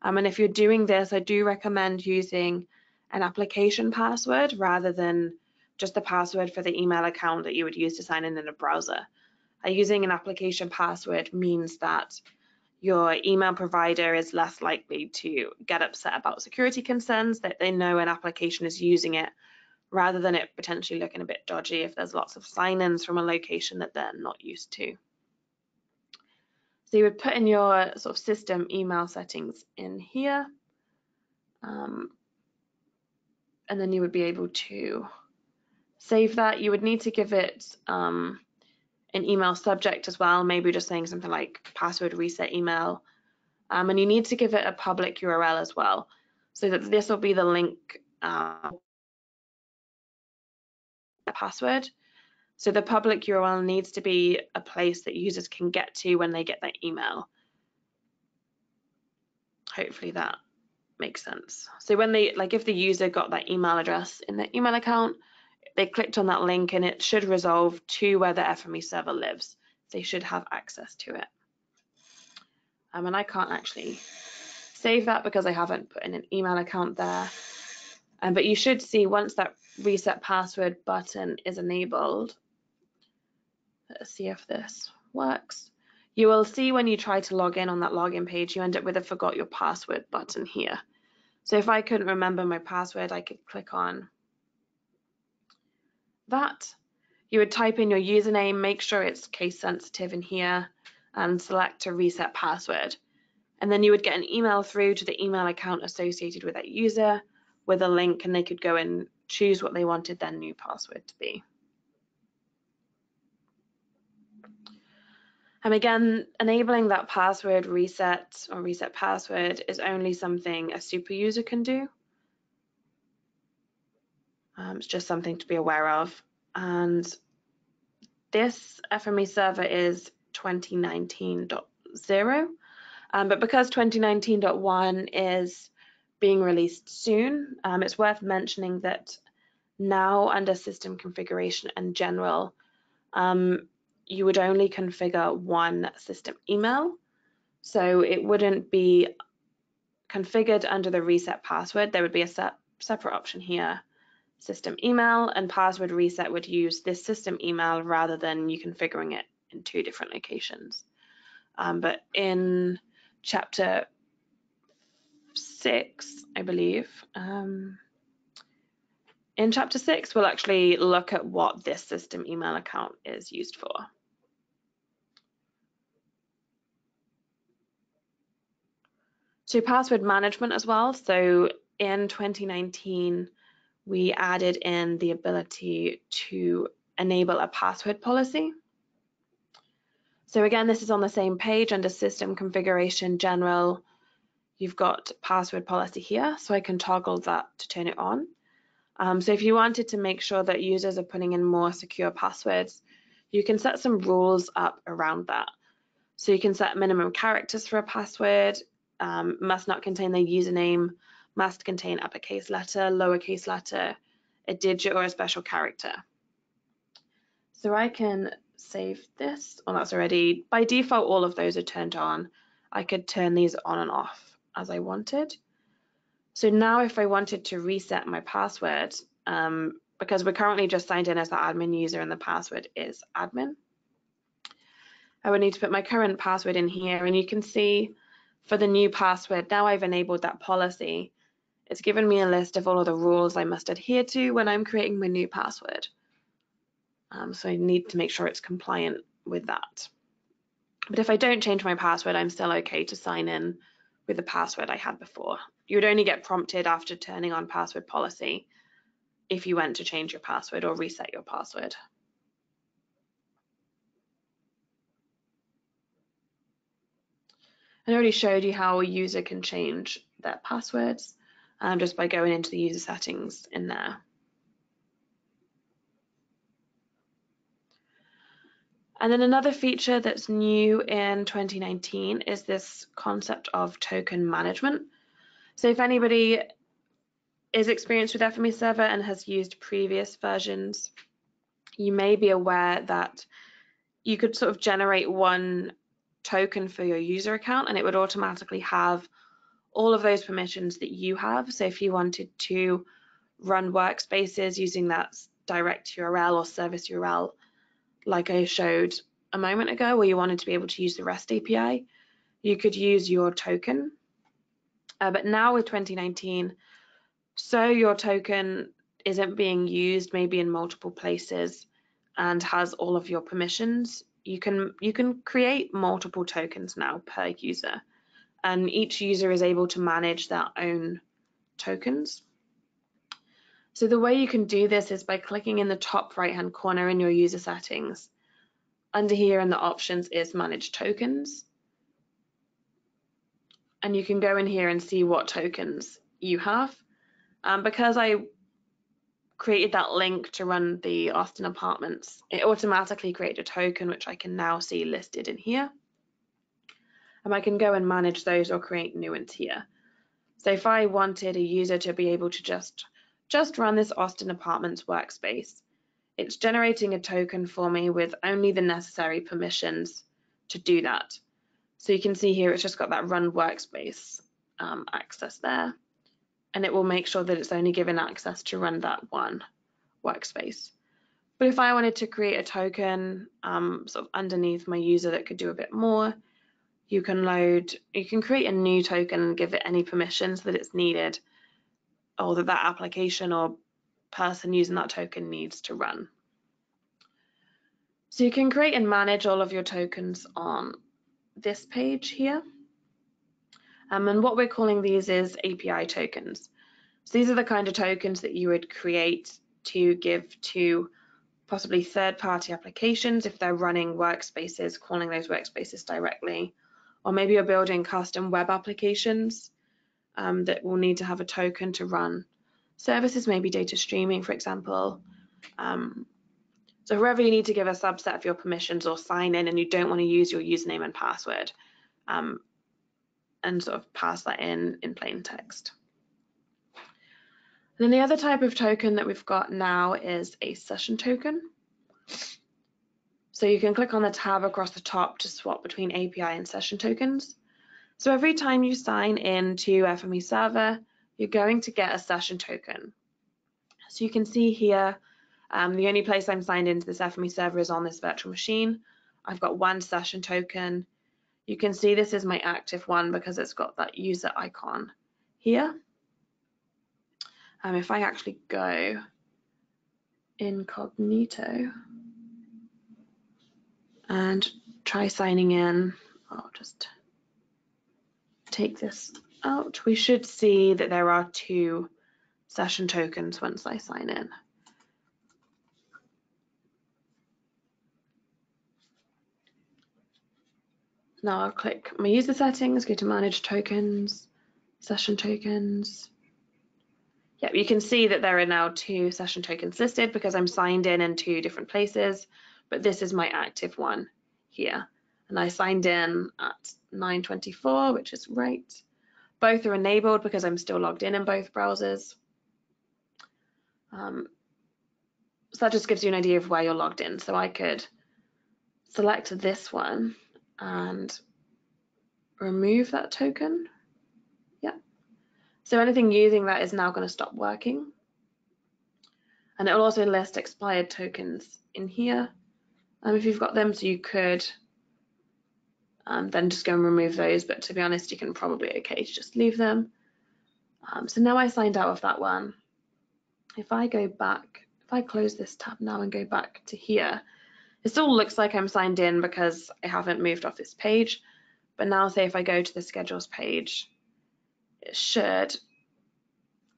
A: Um, and if you're doing this, I do recommend using an application password rather than just the password for the email account that you would use to sign in in a browser. Uh, using an application password means that your email provider is less likely to get upset about security concerns that they know an application is using it rather than it potentially looking a bit dodgy if there's lots of sign-ins from a location that they're not used to. So you would put in your sort of system email settings in here. Um, and then you would be able to save that. You would need to give it um, an email subject as well, maybe just saying something like password reset email. Um, and you need to give it a public URL as well, so that this will be the link uh, password. So the public URL needs to be a place that users can get to when they get their email. Hopefully that makes sense. So when they, like if the user got that email address in their email account, they clicked on that link and it should resolve to where the FME server lives. They should have access to it. Um, and I can't actually save that because I haven't put in an email account there. Um, but you should see once that reset password button is enabled, let's see if this works. You will see when you try to log in on that login page, you end up with a forgot your password button here. So if I couldn't remember my password, I could click on that. You would type in your username, make sure it's case sensitive in here, and select to reset password. And then you would get an email through to the email account associated with that user with a link, and they could go and choose what they wanted their new password to be. And again, enabling that password reset or reset password is only something a super user can do. Um, it's just something to be aware of. And this FME server is 2019.0, um, but because 2019.1 is being released soon, um, it's worth mentioning that now under system configuration and general, um, you would only configure one system email. So it wouldn't be configured under the reset password. There would be a se separate option here system email and password reset would use this system email rather than you configuring it in two different locations. Um, but in chapter six, I believe, um, in chapter six, we'll actually look at what this system email account is used for. So password management as well. So in 2019, we added in the ability to enable a password policy. So again, this is on the same page under system configuration general. You've got password policy here, so I can toggle that to turn it on. Um, so if you wanted to make sure that users are putting in more secure passwords, you can set some rules up around that. So you can set minimum characters for a password, um, must not contain the username, must contain uppercase letter, lowercase letter, a digit or a special character. So I can save this, well that's already, by default all of those are turned on. I could turn these on and off as I wanted. So now if I wanted to reset my password, um, because we're currently just signed in as the admin user and the password is admin, I would need to put my current password in here and you can see for the new password, now I've enabled that policy it's given me a list of all of the rules I must adhere to when I'm creating my new password. Um, so I need to make sure it's compliant with that. But if I don't change my password, I'm still okay to sign in with the password I had before. You would only get prompted after turning on password policy if you went to change your password or reset your password. I already showed you how a user can change their passwords um, just by going into the user settings in there. And then another feature that's new in 2019 is this concept of token management. So if anybody is experienced with FME Server and has used previous versions, you may be aware that you could sort of generate one token for your user account and it would automatically have all of those permissions that you have. So if you wanted to run workspaces using that direct URL or service URL like I showed a moment ago where you wanted to be able to use the REST API, you could use your token. Uh, but now with 2019, so your token isn't being used maybe in multiple places and has all of your permissions, you can you can create multiple tokens now per user and each user is able to manage their own tokens. So the way you can do this is by clicking in the top right hand corner in your user settings. Under here in the options is manage tokens. And you can go in here and see what tokens you have. Um, because I created that link to run the Austin apartments, it automatically created a token which I can now see listed in here. And I can go and manage those or create new ones here. So if I wanted a user to be able to just just run this Austin Apartments workspace. It's generating a token for me with only the necessary permissions to do that. So you can see here it's just got that run workspace um, access there and it will make sure that it's only given access to run that one workspace. But if I wanted to create a token um, sort of underneath my user that could do a bit more, you can load, you can create a new token and give it any permissions that it's needed or that that application or person using that token needs to run. So you can create and manage all of your tokens on this page here. Um, and what we're calling these is API tokens. So these are the kind of tokens that you would create to give to possibly third-party applications if they're running workspaces, calling those workspaces directly, or maybe you're building custom web applications um, that will need to have a token to run services, maybe data streaming, for example. Um, so wherever you need to give a subset of your permissions or sign in and you don't want to use your username and password um, and sort of pass that in in plain text. And then the other type of token that we've got now is a session token. So you can click on the tab across the top to swap between API and session tokens. So every time you sign in to FME server, you're going to get a session token. So you can see here, um, the only place I'm signed into this FME server is on this virtual machine. I've got one session token. You can see this is my active one because it's got that user icon here. Um, if I actually go incognito and try signing in, I'll just take this out, we should see that there are two session tokens once I sign in. Now I'll click my user settings, go to manage tokens, session tokens. Yep, you can see that there are now two session tokens listed because I'm signed in in two different places, but this is my active one here. And I signed in at 924, which is right. Both are enabled because I'm still logged in in both browsers. Um, so that just gives you an idea of where you're logged in. So I could select this one and remove that token. Yeah. So anything using that is now going to stop working. And it will also list expired tokens in here. Um, if you've got them, so you could um, then just go and remove those. But to be honest, you can probably okay to just leave them. Um, so now I signed out of that one. If I go back, if I close this tab now and go back to here, it still looks like I'm signed in because I haven't moved off this page. But now say if I go to the schedules page, it should,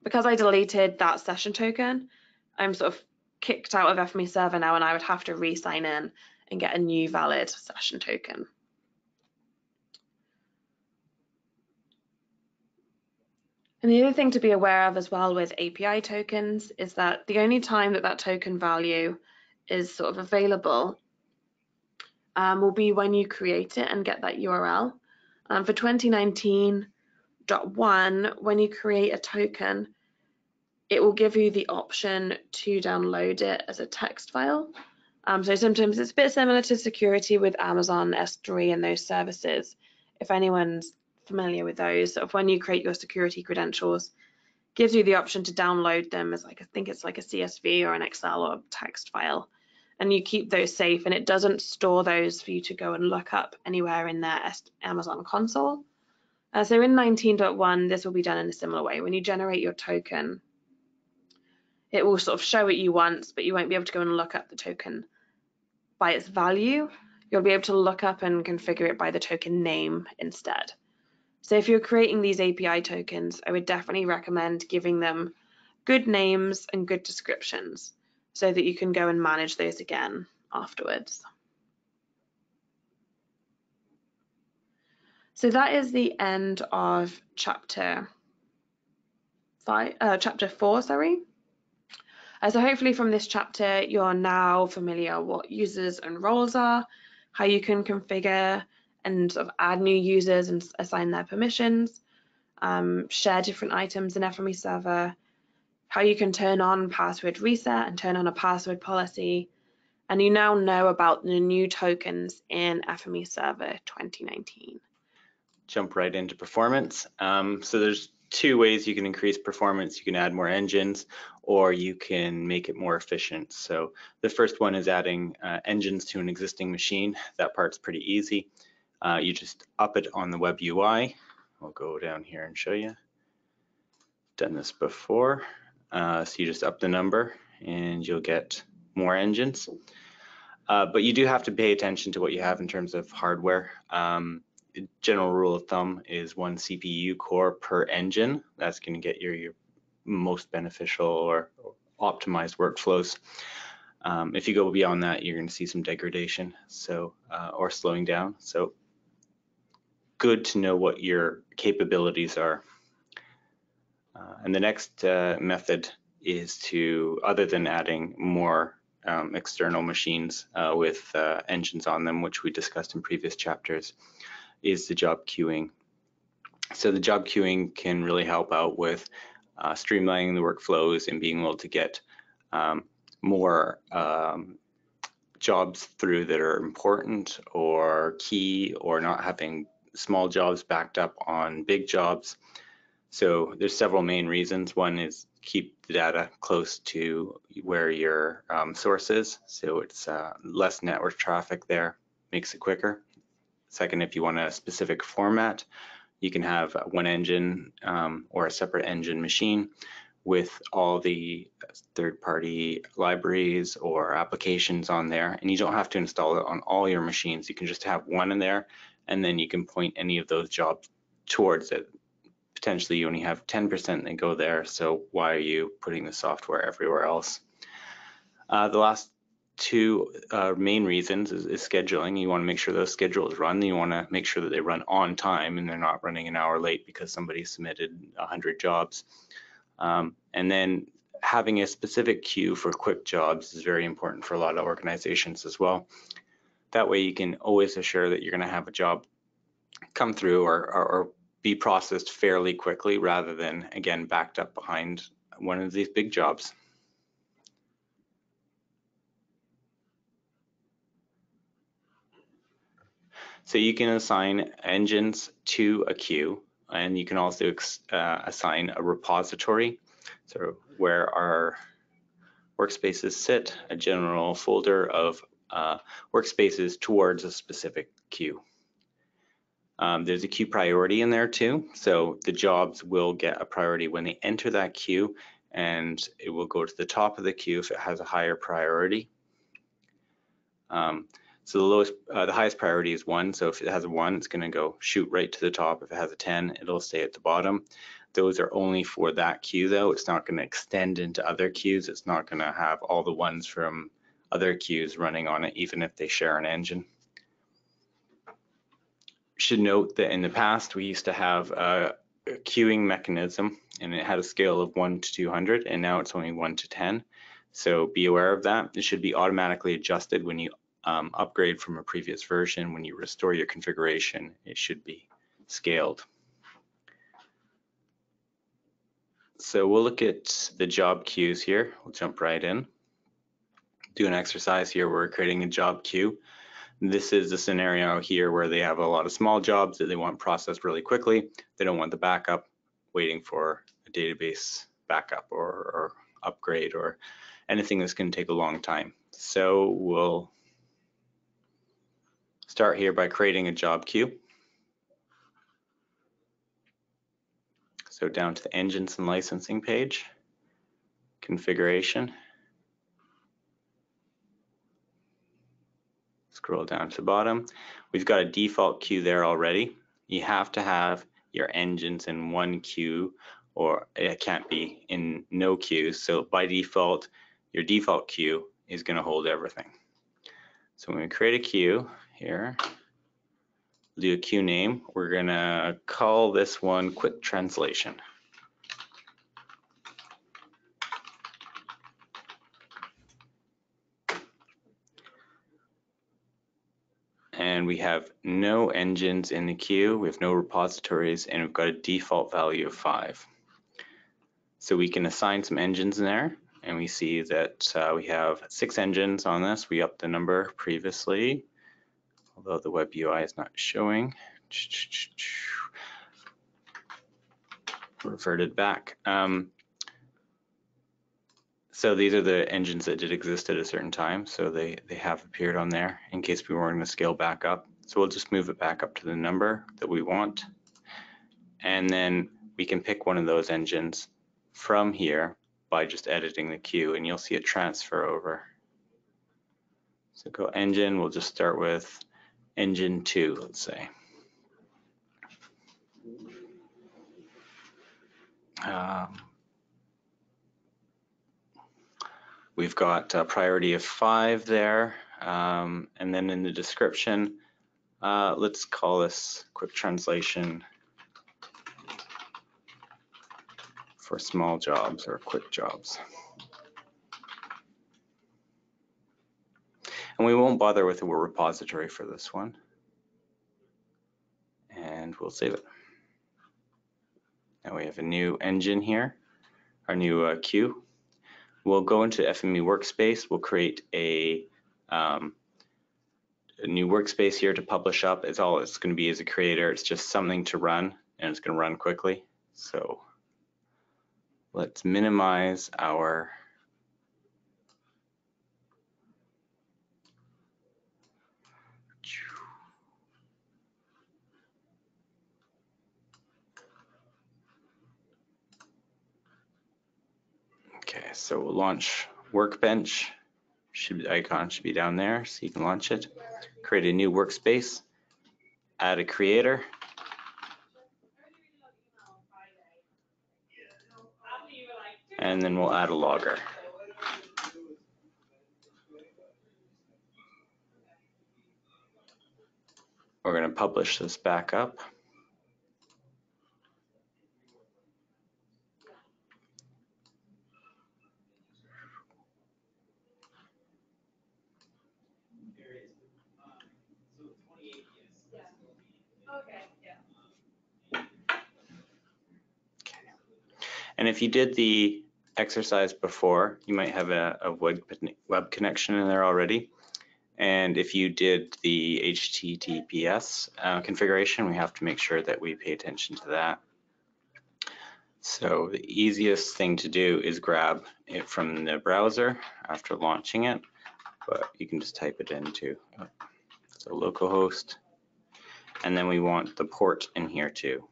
A: because I deleted that session token, I'm sort of kicked out of FME server now and I would have to re-sign in and get a new valid session token. And the other thing to be aware of as well with API tokens is that the only time that that token value is sort of available um, will be when you create it and get that URL. Um, for 2019.1, when you create a token, it will give you the option to download it as a text file. Um, so sometimes it's a bit similar to security with Amazon S3 and those services. If anyone's familiar with those. Of when you create your security credentials, gives you the option to download them as like I think it's like a CSV or an Excel or a text file and you keep those safe and it doesn't store those for you to go and look up anywhere in their Amazon console. Uh, so in 19.1 this will be done in a similar way. When you generate your token it will sort of show it you once but you won't be able to go and look up the token by its value. You'll be able to look up and configure it by the token name instead. So if you're creating these API tokens, I would definitely recommend giving them good names and good descriptions so that you can go and manage those again afterwards. So that is the end of chapter five, uh, chapter four, sorry. Uh, so hopefully from this chapter, you're now familiar what users and roles are, how you can configure and sort of add new users and assign their permissions, um, share different items in FME server, how you can turn on password reset and turn on a password policy, and you now know about the new tokens in FME server 2019.
B: Jump right into performance. Um, so there's two ways you can increase performance. You can add more engines or you can make it more efficient. So the first one is adding uh, engines to an existing machine. That part's pretty easy. Uh, you just up it on the web UI. I'll go down here and show you. Done this before. Uh, so you just up the number and you'll get more engines. Uh, but you do have to pay attention to what you have in terms of hardware. Um, general rule of thumb is one CPU core per engine. That's going to get your, your most beneficial or optimized workflows. Um, if you go beyond that, you're going to see some degradation, so uh, or slowing down. So good to know what your capabilities are. Uh, and the next uh, method is to, other than adding more um, external machines uh, with uh, engines on them, which we discussed in previous chapters, is the job queuing. So the job queuing can really help out with uh, streamlining the workflows and being able to get um, more um, jobs through that are important or key or not having small jobs backed up on big jobs. So there's several main reasons. One is keep the data close to where your um, source is. So it's uh, less network traffic there, makes it quicker. Second, if you want a specific format, you can have one engine um, or a separate engine machine with all the third-party libraries or applications on there, and you don't have to install it on all your machines. You can just have one in there and then you can point any of those jobs towards it. Potentially you only have 10% that go there, so why are you putting the software everywhere else? Uh, the last two uh, main reasons is, is, scheduling. You want to make sure those schedules run. You want to make sure that they run on time and they're not running an hour late because somebody submitted 100 jobs. Um, and then having a specific queue for quick jobs is very important for a lot of organizations as well. That way you can always assure that you're going to have a job come through or, or, or be processed fairly quickly rather than, again, backed up behind one of these big jobs. So you can assign engines to a queue and you can also uh, assign a repository. So where our workspaces sit, a general folder of uh, workspaces towards a specific queue. Um, there's a queue priority in there too. So the jobs will get a priority when they enter that queue and it will go to the top of the queue if it has a higher priority. Um, so the lowest, uh, the highest priority is one. So if it has a one, it's gonna go shoot right to the top. If it has a 10, it'll stay at the bottom. Those are only for that queue though. It's not gonna extend into other queues. It's not gonna have all the ones from other queues running on it, even if they share an engine. Should note that in the past, we used to have a, queuing mechanism and it had a scale of one to 200 and now it's only one to 10. So be aware of that. It should be automatically adjusted when you um, upgrade from a previous version. When you restore your configuration, it should be scaled. So we'll look at the job queues here. We'll jump right in do an exercise here. We're creating a job queue. This is a scenario here where they have a lot of small jobs that they want processed really quickly. They don't want the backup waiting for a database backup or, or upgrade or anything that's going to take a long time. So we'll start here by creating a job queue. So down to the engines and licensing page, configuration. Scroll down to the bottom. We've got a default queue there already. You have to have your engines in one queue or it can't be in no queue. So by default, your default queue is going to hold everything. So when we create a queue here, do a queue name. We're going to call this one quick translation. and we have no engines in the queue, we have no repositories, and we've got a default value of five. So we can assign some engines in there, and we see that uh, we have six engines on this. We upped the number previously, although the web UI is not showing. Reverted back. Um, so these are the engines that did exist at a certain time. So they, they have appeared on there in case we weren't going to scale back up. So we'll just move it back up to the number that we want. And then we can pick one of those engines from here by just editing the queue and you'll see it transfer over. So go engine, we'll just start with engine two, let's say. Um, We've got a priority of five there. Um, and then in the description, uh, let's call this quick translation for small jobs or quick jobs. And we won't bother with a repository for this one. And we'll save it. Now we have a new engine here, our new uh, queue. We'll go into FME workspace. We'll create a, um, a new workspace here to publish up. It's all it's going to be as a creator. It's just something to run and it's going to run quickly. So let's minimize our Okay, so we'll launch Workbench. Should the icon should be down there, so you can launch it. Create a new workspace. Add a creator. And then we'll add a logger. We're going to publish this back up. If you did the exercise before, you might have a, a web, connection in there already. And if you did the HTTPS uh, configuration, we have to make sure that we pay attention to that. So the easiest thing to do is grab it from the browser after launching it, but you can just type it into so localhost. And then we want the port in here too.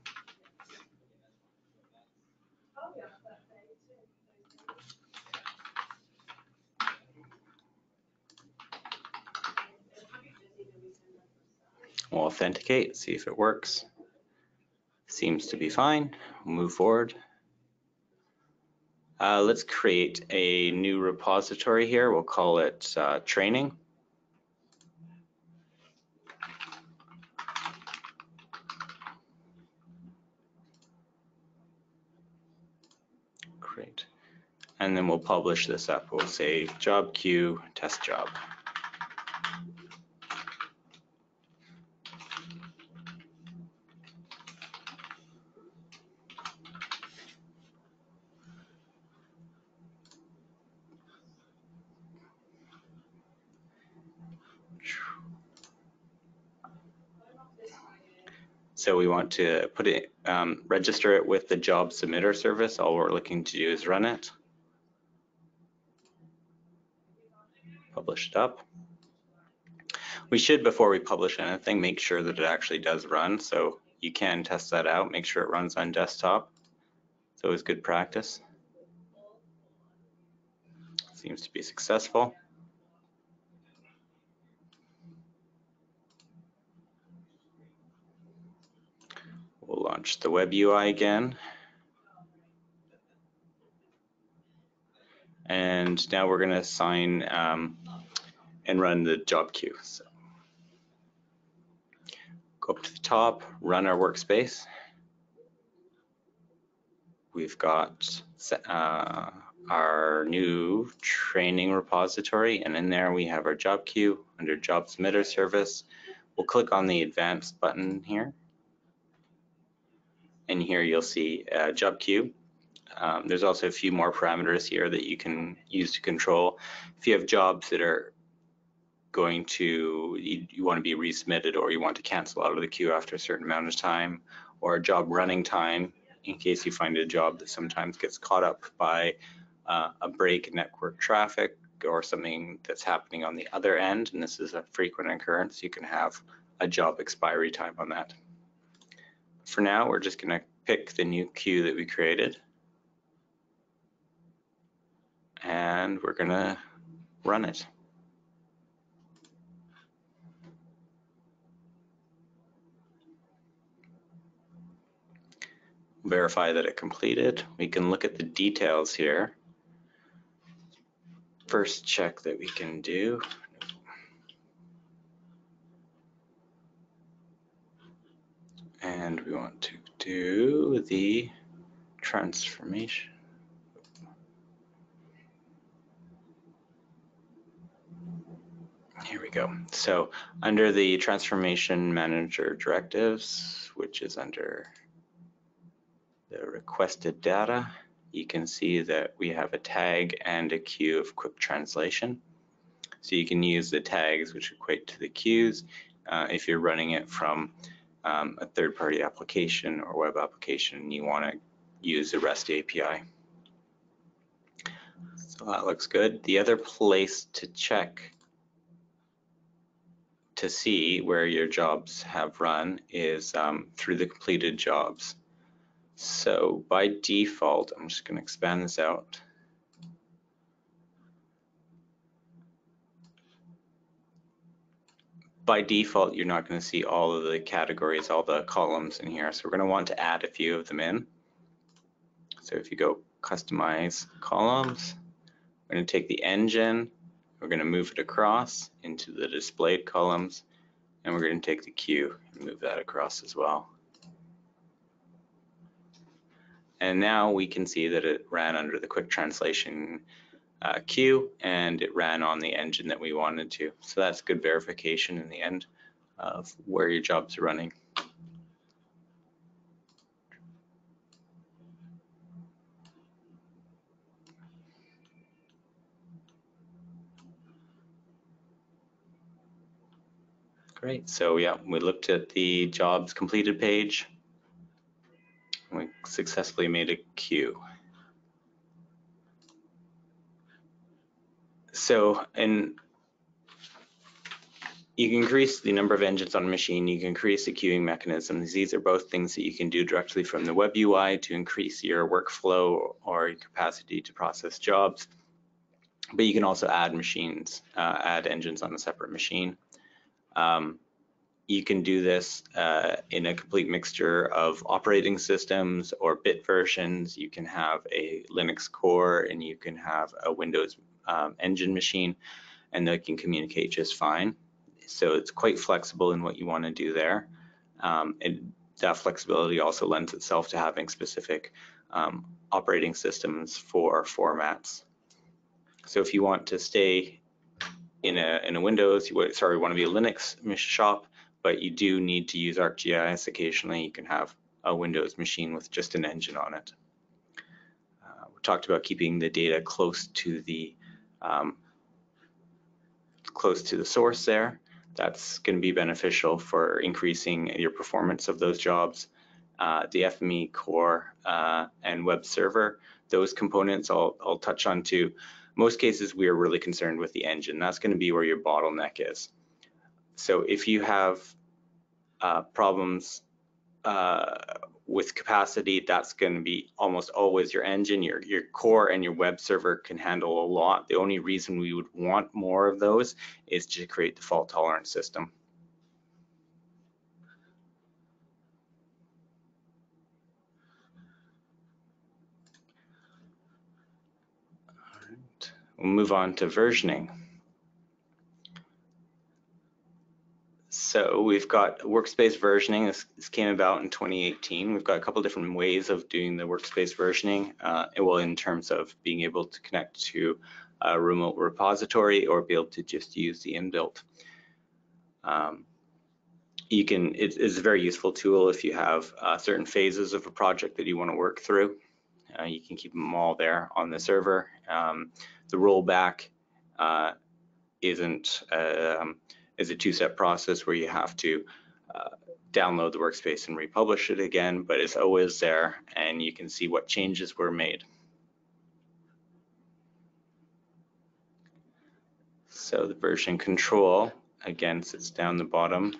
B: We'll authenticate, see if it works. Seems to be fine. Move forward. Uh, let's create a new repository here. We'll call it uh, training. Great. And then we'll publish this up. We'll say job queue test job. So we want to put it, um, register it with the job submitter service. All we're looking to do is run it. Publish it up. We should, before we publish anything, make sure that it actually does run. So you can test that out, make sure it runs on desktop. It's always good practice. Seems to be successful. We'll launch the web UI again. And now we're going to assign um, and run the job queue. So go up to the top, run our workspace. We've got uh, our new training repository, and in there we have our job queue under job submitter service. We'll click on the advanced button here. And here you'll see a job queue. Um, there's also a few more parameters here that you can use to control. If you have jobs that are going to, you, you want to be resubmitted or you want to cancel out of the queue after a certain amount of time, or a job running time, in case you find a job that sometimes gets caught up by uh, a break in network traffic or something that's happening on the other end, and this is a frequent occurrence, you can have a job expiry time on that. For now, we're just going to pick the new queue that we created. And we're going to run it. verify that it completed. We can look at the details here. First check that we can do. And we want to do the transformation. Here we go. So under the transformation manager directives, which is under the requested data, you can see that we have a tag and a queue of quick translation. So you can use the tags which equate to the queues uh, if you're running it from um, a third-party application or web application and you want to use the REST API. So that looks good. The other place to check to see where your jobs have run is um, through the completed jobs. So by default, I'm just going to expand this out. By default, you're not going to see all of the categories, all the columns in here. So we're going to want to add a few of them in. So if you go customize columns, we're going to take the engine, we're going to move it across into the displayed columns, and we're going to take the queue and move that across as well. And now we can see that it ran under the quick translation uh, queue and it ran on the engine that we wanted to. So that's good verification in the end of where your jobs are running. Great, so yeah, we looked at the jobs completed page we successfully made a queue. So, and you can increase the number of engines on a machine, you can increase the queuing mechanisms. These are both things that you can do directly from the web UI to increase your workflow or your capacity to process jobs. But you can also add machines, uh, add engines on a separate machine. Um, you can do this uh, in a complete mixture of operating systems or bit versions. You can have a Linux core and you can have a Windows um, engine machine and they can communicate just fine. So it's quite flexible in what you want to do there. Um, and that flexibility also lends itself to having specific um, operating systems for formats. So if you want to stay in a, in a Windows, you sorry, want to be a Linux shop, but you do need to use ArcGIS occasionally. You can have a Windows machine with just an engine on it. Uh, we talked about keeping the data close to the um, close to the source there. that's going to be beneficial for increasing your performance of those jobs. Uh, the FME core uh, and web server, those components I'll, I'll touch on too. Most cases we are really concerned with the engine. That's going to be where your bottleneck is. So if you have uh, problems uh, with capacity, that's going to be almost always your engine. Your, your core and your web server can handle a lot. The only reason we would want more of those is to create the fault tolerant system. All right. We'll move on to versioning. So we've got workspace versioning. This, this, came about in 2018. We've got a couple different ways of doing the workspace versioning. Uh, well, in terms of being able to connect to a remote repository or be able to just use the inbuilt. Um, you can, it, it's a very useful tool if you have uh, certain phases of a project that you want to work through. Uh, you can keep them all there on the server. Um, the rollback uh, isn't um, is a two-step process where you have to uh, download the workspace and republish it again, but it's always there and you can see what changes were made. So the version control, again, sits down the bottom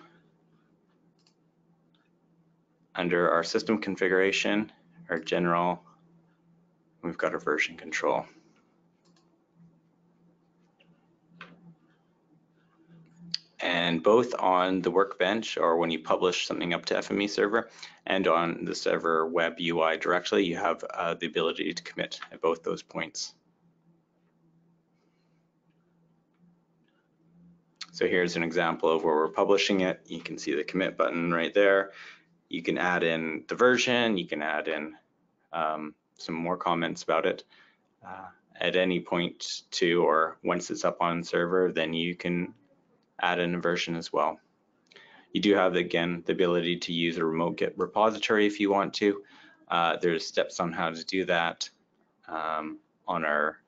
B: under our system configuration, our general, we've got our version control. and both on the workbench or when you publish something up to FME server and on the server web UI directly, you have uh, the ability to commit at both those points. So here's an example of where we're publishing it. You can see the commit button right there. You can add in the version, you can add in um, some more comments about it. Uh, at any point to or once it's up on server, then you can add an version as well. You do have, again, the ability to use a remote Git repository if you want to. Uh, there's steps on how to do that um, on our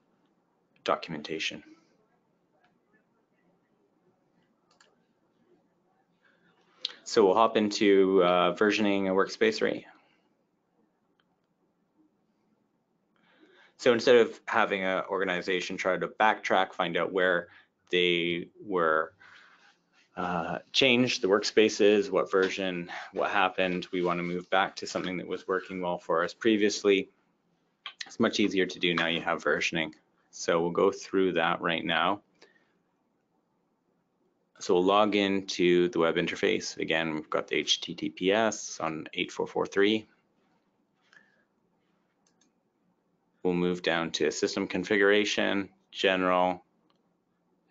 B: documentation. So we'll hop into uh, versioning a workspace right So instead of having an organization try to backtrack, find out where they were uh, change the workspaces, what version, what happened. We want to move back to something that was working well for us previously. It's much easier to do now you have versioning. So we'll go through that right now. So we'll log into the web interface. Again, we've got the HTTPS on 8443. We'll move down to system configuration, general,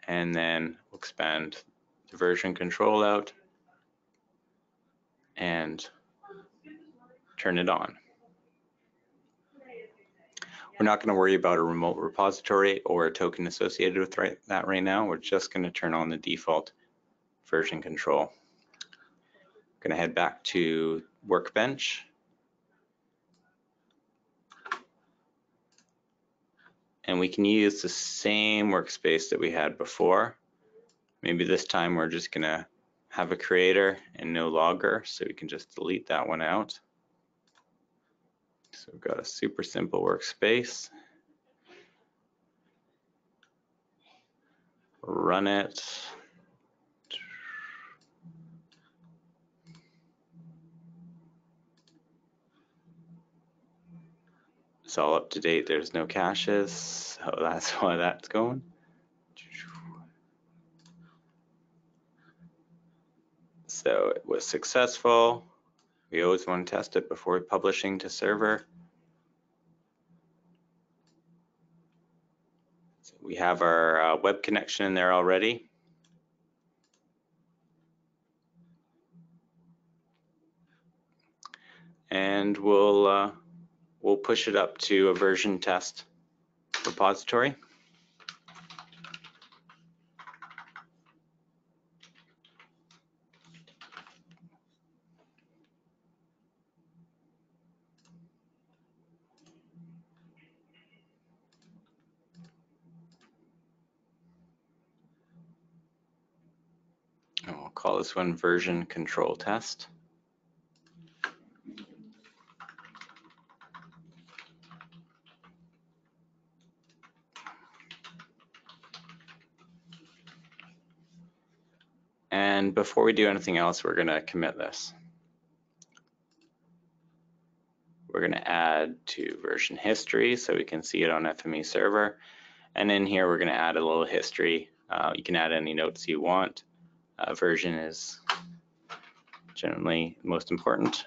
B: and then we'll expand version control out and turn it on. We're not going to worry about a remote repository or a token associated with right, that right now. We're just going to turn on the default version control. I'm Going to head back to Workbench. And we can use the same workspace that we had before. Maybe this time we're just gonna have a creator and no logger, so we can just delete that one out. So we've got a super simple workspace. Run it. It's all up to date. There's no caches, so that's why that's going. So it was successful. We always want to test it before publishing to server. So we have our uh, web connection in there already. And we'll, uh, we'll push it up to a version test repository. Call this one version control test. And before we do anything else, we're going to commit this. We're going to add to version history so we can see it on FME server. And in here, we're going to add a little history. Uh, you can add any notes you want. Uh, version is generally most important.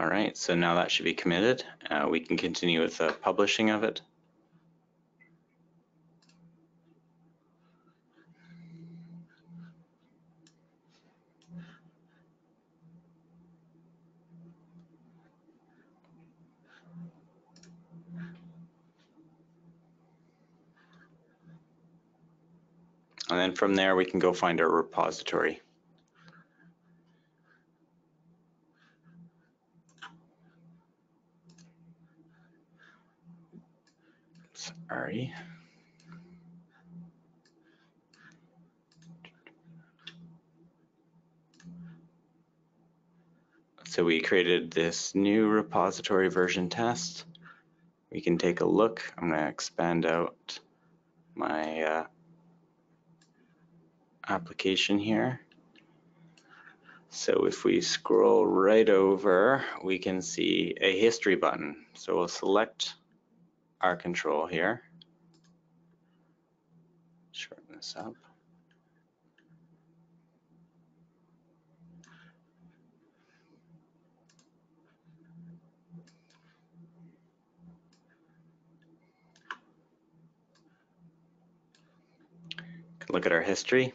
B: All right, so now that should be committed. Uh, we can continue with the publishing of it. And then from there, we can go find our repository. Sorry. So we created this new repository version test. We can take a look. I'm going to expand out my uh, application here. So if we scroll right over, we can see a history button. So we'll select our control here. Shorten this up. Look at our history.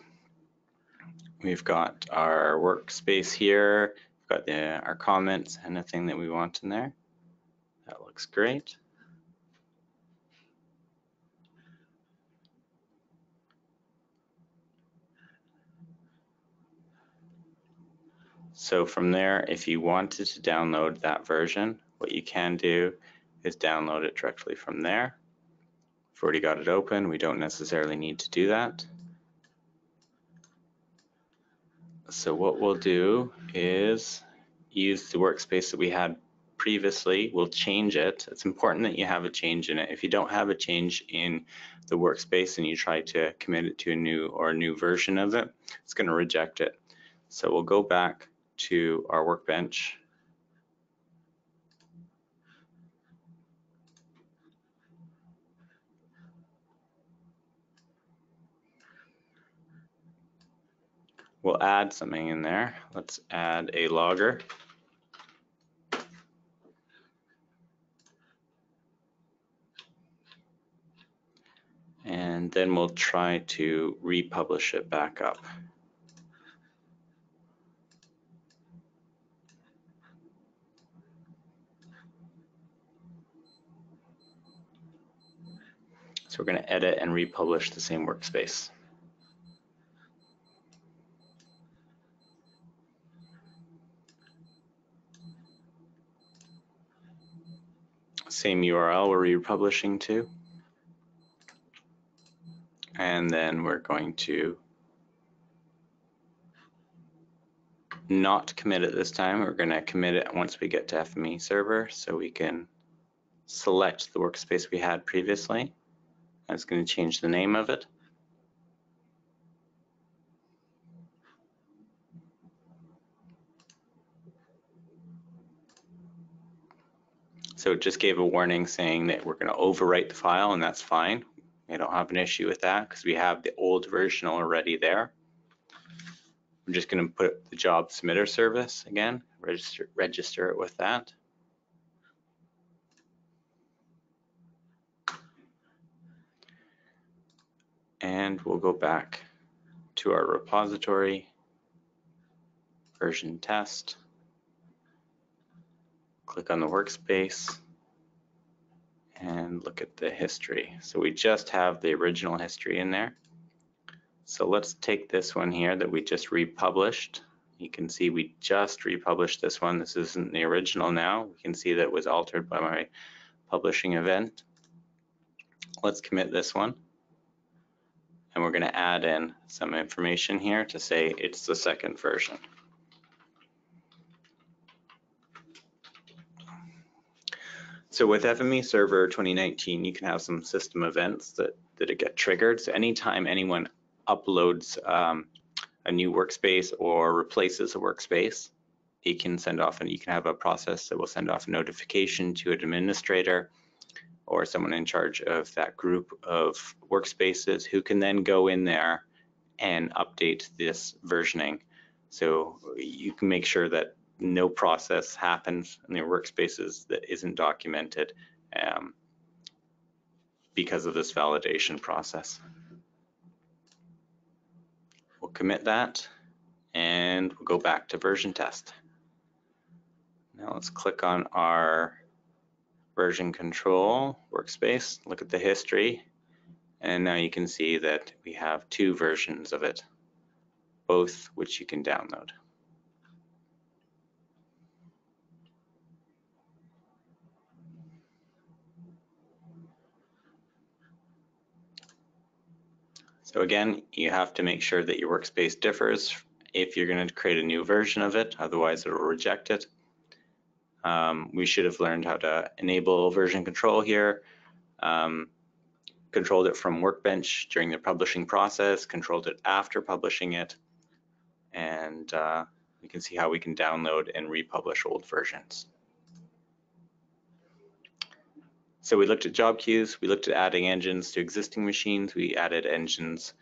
B: We've got our workspace here. We've got the, our comments, anything that we want in there. That looks great. So from there, if you wanted to download that version, what you can do is download it directly from there. We've already got it open. We don't necessarily need to do that. So what we'll do is use the workspace that we had previously. We'll change it. It's important that you have a change in it. If you don't have a change in the workspace and you try to commit it to a new or a new version of it, it's going to reject it. So we'll go back to our workbench. We'll add something in there. Let's add a logger. And then we'll try to republish it back up. So we're going to edit and republish the same workspace. Same URL we're republishing to. And then we're going to not commit it this time. We're going to commit it once we get to FME server so we can select the workspace we had previously. That's going to change the name of it. So it just gave a warning saying that we're going to overwrite the file and that's fine. We don't have an issue with that because we have the old version already there. I'm just going to put the job submitter service again, register, register it with that. and we'll go back to our repository, version test, click on the workspace, and look at the history. So we just have the original history in there. So let's take this one here that we just republished. You can see we just republished this one. This isn't the original now. We can see that it was altered by my publishing event. Let's commit this one. And we're going to add in some information here to say it's the second version. So with FME Server 2019, you can have some system events that, that get triggered. So anytime anyone uploads um, a new workspace or replaces a workspace, it can send off and you can have a process that will send off a notification to an administrator or someone in charge of that group of workspaces who can then go in there and update this versioning. So you can make sure that no process happens in your workspaces that isn't documented um, because of this validation process. We'll commit that and we'll go back to version test. Now let's click on our version control workspace, look at the history, and now you can see that we have two versions of it, both which you can download. So again, you have to make sure that your workspace differs if you're going to create a new version of it, otherwise it will reject it. Um, we should have learned how to enable version control here, um, controlled it from Workbench during the publishing process, controlled it after publishing it, and uh, we can see how we can download and republish old versions. So we looked at job queues, we looked at adding engines to existing machines, we added engines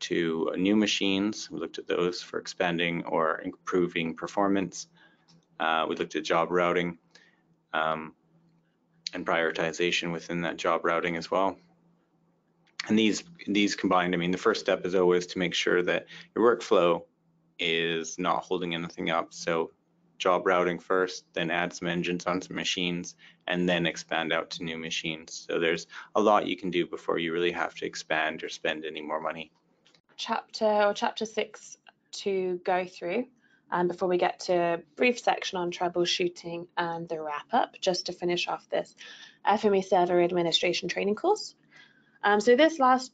B: to new machines, we looked at those for expanding or improving performance. Uh, we looked at job routing um, and prioritization within that job routing as well. And these these combined, I mean, the first step is always to make sure that your workflow is not holding anything up. So job routing first, then add some engines on some machines, and then expand out to new machines. So there's a lot you can do before you really have to expand or spend any more money.
A: Chapter or chapter six to go through um, before we get to a brief section on troubleshooting and the wrap up, just to finish off this FME server administration training course. Um, so this last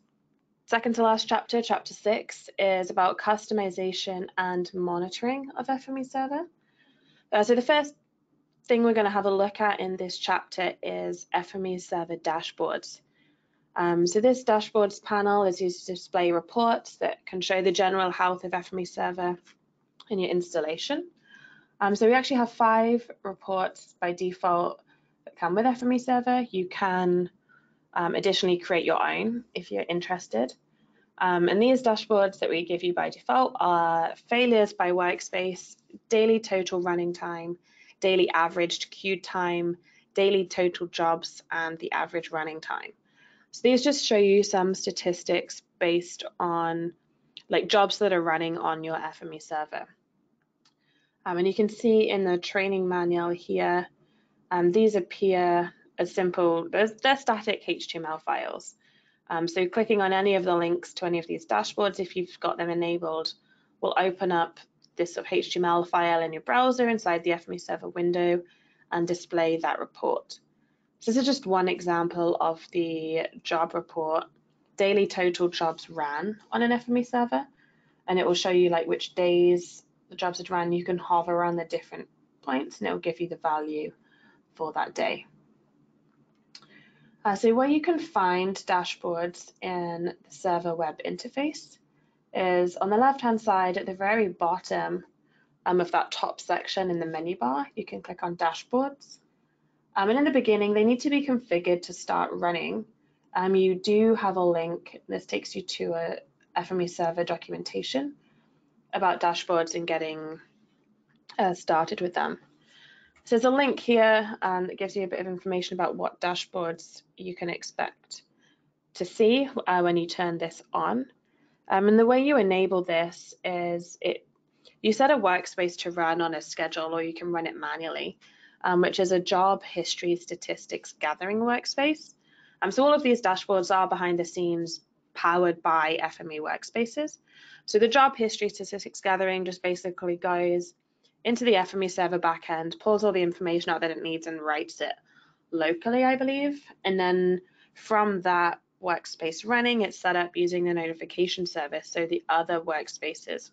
A: second to last chapter, chapter six, is about customization and monitoring of FME server. Uh, so the first thing we're going to have a look at in this chapter is FME server dashboards. Um, so this dashboards panel is used to display reports that can show the general health of FME server in your installation. Um, so we actually have five reports by default that come with FME server. You can um, additionally create your own if you're interested. Um, and these dashboards that we give you by default are failures by workspace, daily total running time, daily averaged queue time, daily total jobs, and the average running time. So these just show you some statistics based on like jobs that are running on your FME server. Um, and you can see in the training manual here, um, these appear as simple, they're, they're static HTML files. Um, so clicking on any of the links to any of these dashboards, if you've got them enabled, will open up this sort of HTML file in your browser inside the FME server window and display that report. So this is just one example of the job report. Daily total jobs ran on an FME server, and it will show you like which days the jobs had ran. You can hover around the different points and it will give you the value for that day. Uh, so where you can find dashboards in the server web interface is on the left hand side at the very bottom um, of that top section in the menu bar, you can click on dashboards. Um, and in the beginning, they need to be configured to start running. Um, you do have a link, this takes you to a FME server documentation about dashboards and getting uh, started with them. So there's a link here um, that gives you a bit of information about what dashboards you can expect to see uh, when you turn this on. Um, and the way you enable this is it you set a workspace to run on a schedule or you can run it manually, um, which is a job history statistics gathering workspace. Um, so all of these dashboards are behind the scenes powered by FME workspaces. So the job history statistics gathering just basically goes into the FME server backend, pulls all the information out that it needs and writes it locally, I believe. And then from that workspace running, it's set up using the notification service. So the other workspaces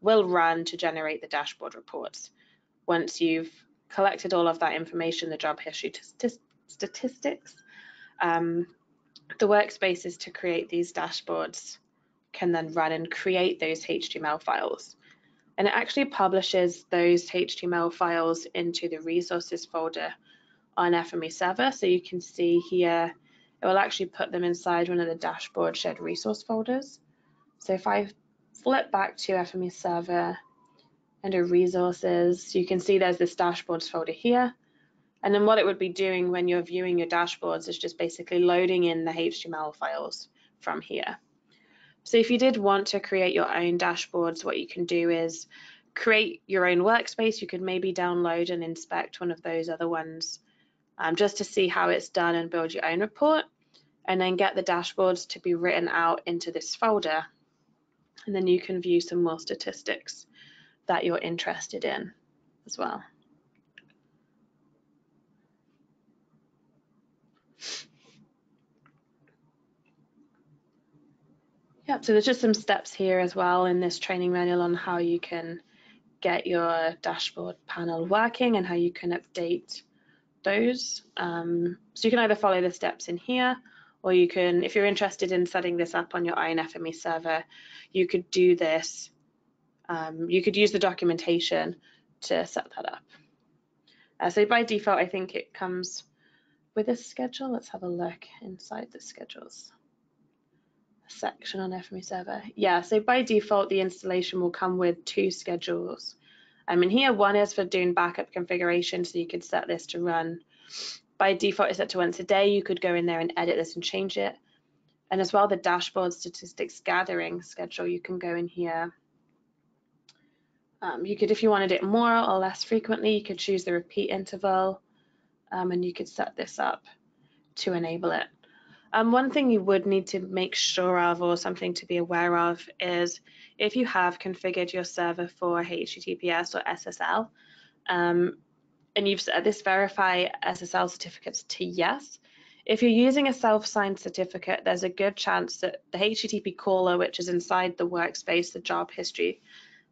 A: will run to generate the dashboard reports. Once you've collected all of that information, the job history statistics, um, the workspaces to create these dashboards can then run and create those HTML files. And it actually publishes those HTML files into the resources folder on FME server. So you can see here, it will actually put them inside one of the dashboard shared resource folders. So if I flip back to FME server under resources, you can see there's this dashboards folder here. And then what it would be doing when you're viewing your dashboards is just basically loading in the HTML files from here. So if you did want to create your own dashboards, what you can do is create your own workspace. You could maybe download and inspect one of those other ones um, just to see how it's done and build your own report and then get the dashboards to be written out into this folder. And then you can view some more statistics that you're interested in as well. Yep, so there's just some steps here as well in this training manual on how you can get your dashboard panel working and how you can update those. Um, so you can either follow the steps in here or you can, if you're interested in setting this up on your own FME server, you could do this. Um, you could use the documentation to set that up. Uh, so by default, I think it comes with a schedule. Let's have a look inside the schedules section on FME server. Yeah, so by default, the installation will come with two schedules. I mean, here one is for doing backup configuration, so you could set this to run. By default, it's set to once a day. You could go in there and edit this and change it. And as well, the dashboard statistics gathering schedule, you can go in here. Um, you could, if you wanted it more or less frequently, you could choose the repeat interval, um, and you could set this up to enable it. Um, one thing you would need to make sure of or something to be aware of is if you have configured your server for HTTPS or SSL um, and you've set this verify SSL certificates to yes, if you're using a self-signed certificate, there's a good chance that the HTTP caller, which is inside the workspace, the job history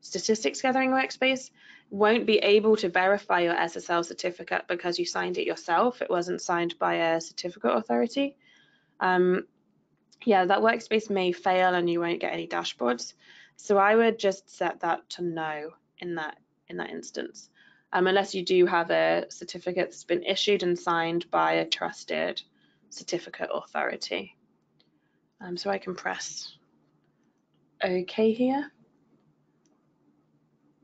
A: statistics gathering workspace, won't be able to verify your SSL certificate because you signed it yourself. It wasn't signed by a certificate authority um, yeah, that workspace may fail and you won't get any dashboards. So I would just set that to no in that in that instance, um, unless you do have a certificate that's been issued and signed by a trusted certificate authority. Um, so I can press OK here.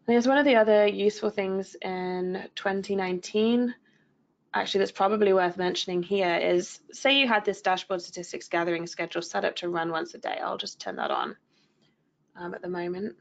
A: There's one of the other useful things in 2019 actually that's probably worth mentioning here is say you had this dashboard statistics gathering schedule set up to run once a day. I'll just turn that on um, at the moment.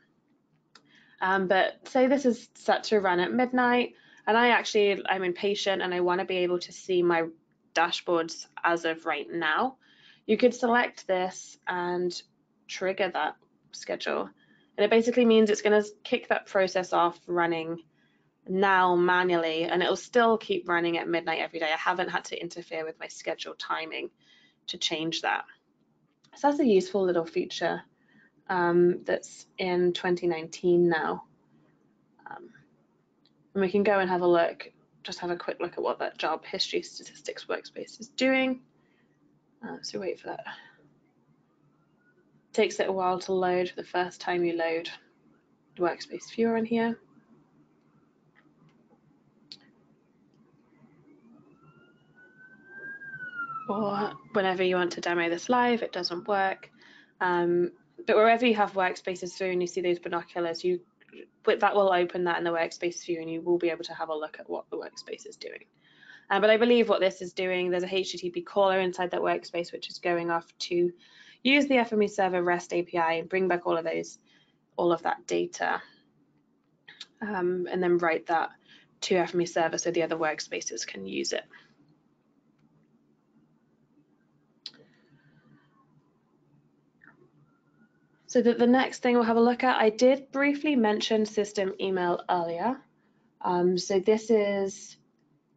A: Um, but say this is set to run at midnight and I actually, I'm impatient and I want to be able to see my dashboards as of right now. You could select this and trigger that schedule. And it basically means it's going to kick that process off running now manually and it'll still keep running at midnight every day. I haven't had to interfere with my schedule timing to change that. So that's a useful little feature um, that's in 2019 now. Um, and we can go and have a look, just have a quick look at what that job history statistics workspace is doing. Uh, so wait for that. Takes it a while to load for the first time you load the workspace viewer in here. Or whenever you want to demo this live, it doesn't work. Um, but wherever you have workspaces through and you see those binoculars, you that will open that in the workspace view and you will be able to have a look at what the workspace is doing. Um, but I believe what this is doing, there's a HTTP caller inside that workspace which is going off to use the FME server REST API and bring back all of those, all of that data, um, and then write that to FME server so the other workspaces can use it. So that the next thing we'll have a look at, I did briefly mention system email earlier. Um, so this is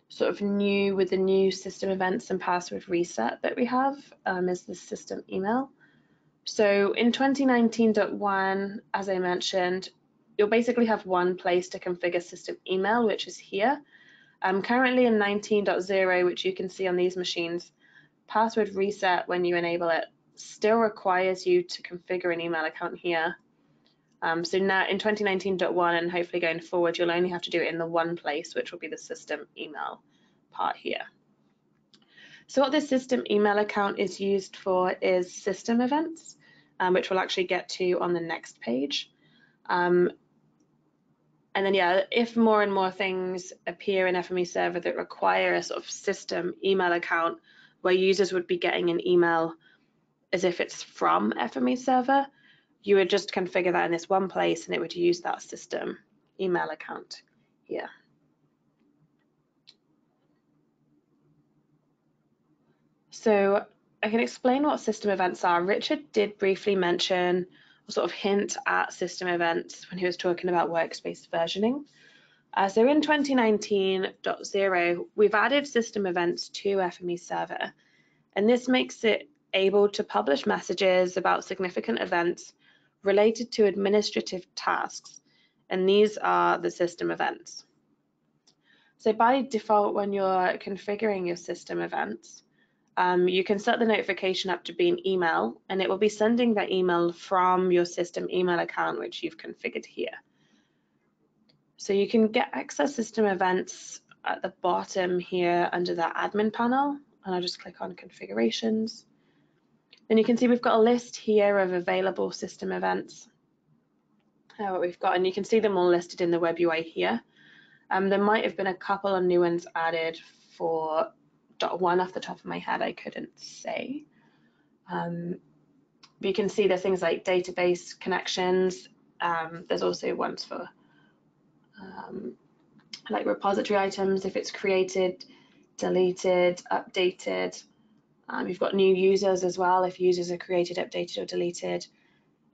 A: sort of new with the new system events and password reset that we have um, is the system email. So in 2019.1, as I mentioned, you'll basically have one place to configure system email, which is here. Um, currently in 19.0, which you can see on these machines, password reset when you enable it still requires you to configure an email account here. Um, so now in 2019.1 and hopefully going forward, you'll only have to do it in the one place, which will be the system email part here. So what this system email account is used for is system events, um, which we'll actually get to on the next page. Um, and then, yeah, if more and more things appear in FME server that require a sort of system email account where users would be getting an email as if it's from FME server, you would just configure that in this one place and it would use that system email account here. So I can explain what system events are. Richard did briefly mention or sort of hint at system events when he was talking about workspace versioning. Uh, so in 2019.0, we've added system events to FME server, and this makes it able to publish messages about significant events related to administrative tasks, and these are the system events. So by default, when you're configuring your system events, um, you can set the notification up to be an email, and it will be sending that email from your system email account, which you've configured here. So you can get access system events at the bottom here under the admin panel, and I'll just click on configurations. Then you can see we've got a list here of available system events. Uh, what we've got, and you can see them all listed in the web UI here. Um, there might have been a couple of new ones added for one off the top of my head, I couldn't say. Um, but you can see there's things like database connections. Um, there's also ones for um, like repository items, if it's created, deleted, updated, um, you've got new users as well, if users are created, updated or deleted.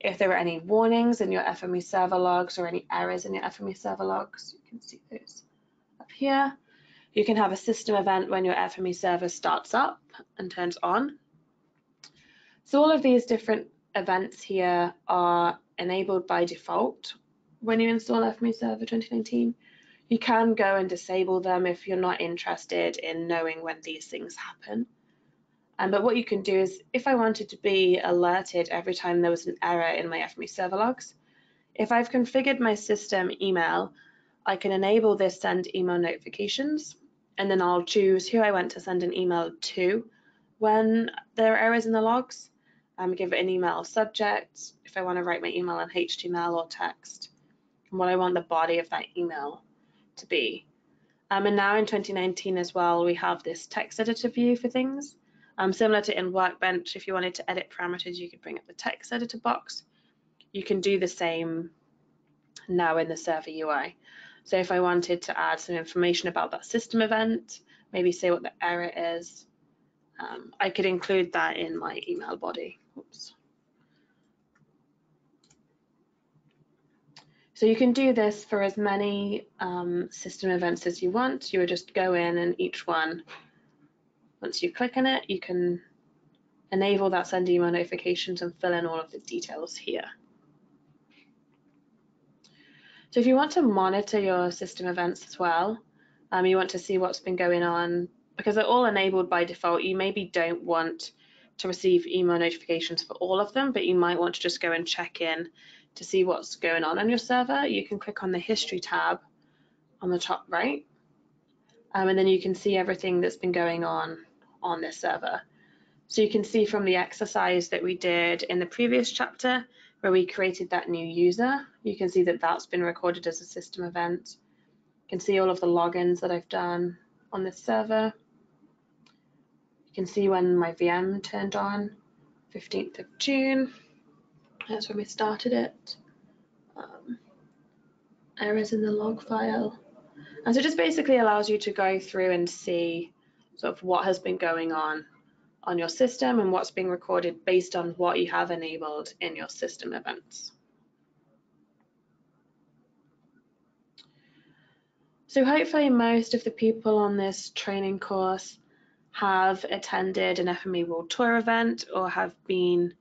A: If there are any warnings in your FME server logs or any errors in your FME server logs, you can see those up here. You can have a system event when your FME server starts up and turns on. So all of these different events here are enabled by default when you install FME Server 2019. You can go and disable them if you're not interested in knowing when these things happen. Um, but what you can do is, if I wanted to be alerted every time there was an error in my FME server logs, if I've configured my system email, I can enable this send email notifications, and then I'll choose who I want to send an email to when there are errors in the logs. Um, give it an email subject, if I want to write my email in HTML or text, and what I want the body of that email to be. Um, and now in 2019 as well, we have this text editor view for things. Um, similar to in Workbench, if you wanted to edit parameters, you could bring up the text editor box. You can do the same now in the server UI. So if I wanted to add some information about that system event, maybe say what the error is, um, I could include that in my email body. Oops. So you can do this for as many um, system events as you want. You would just go in and each one once you click on it, you can enable that send email notifications and fill in all of the details here. So if you want to monitor your system events as well, um, you want to see what's been going on, because they're all enabled by default, you maybe don't want to receive email notifications for all of them, but you might want to just go and check in to see what's going on on your server. You can click on the history tab on the top right, um, and then you can see everything that's been going on on this server. So you can see from the exercise that we did in the previous chapter where we created that new user, you can see that that's been recorded as a system event. You can see all of the logins that I've done on this server. You can see when my VM turned on, 15th of June. That's when we started it. Um, errors in the log file. And so it just basically allows you to go through and see sort of what has been going on on your system and what's being recorded based on what you have enabled in your system events. So hopefully most of the people on this training course have attended an FME World Tour event or have been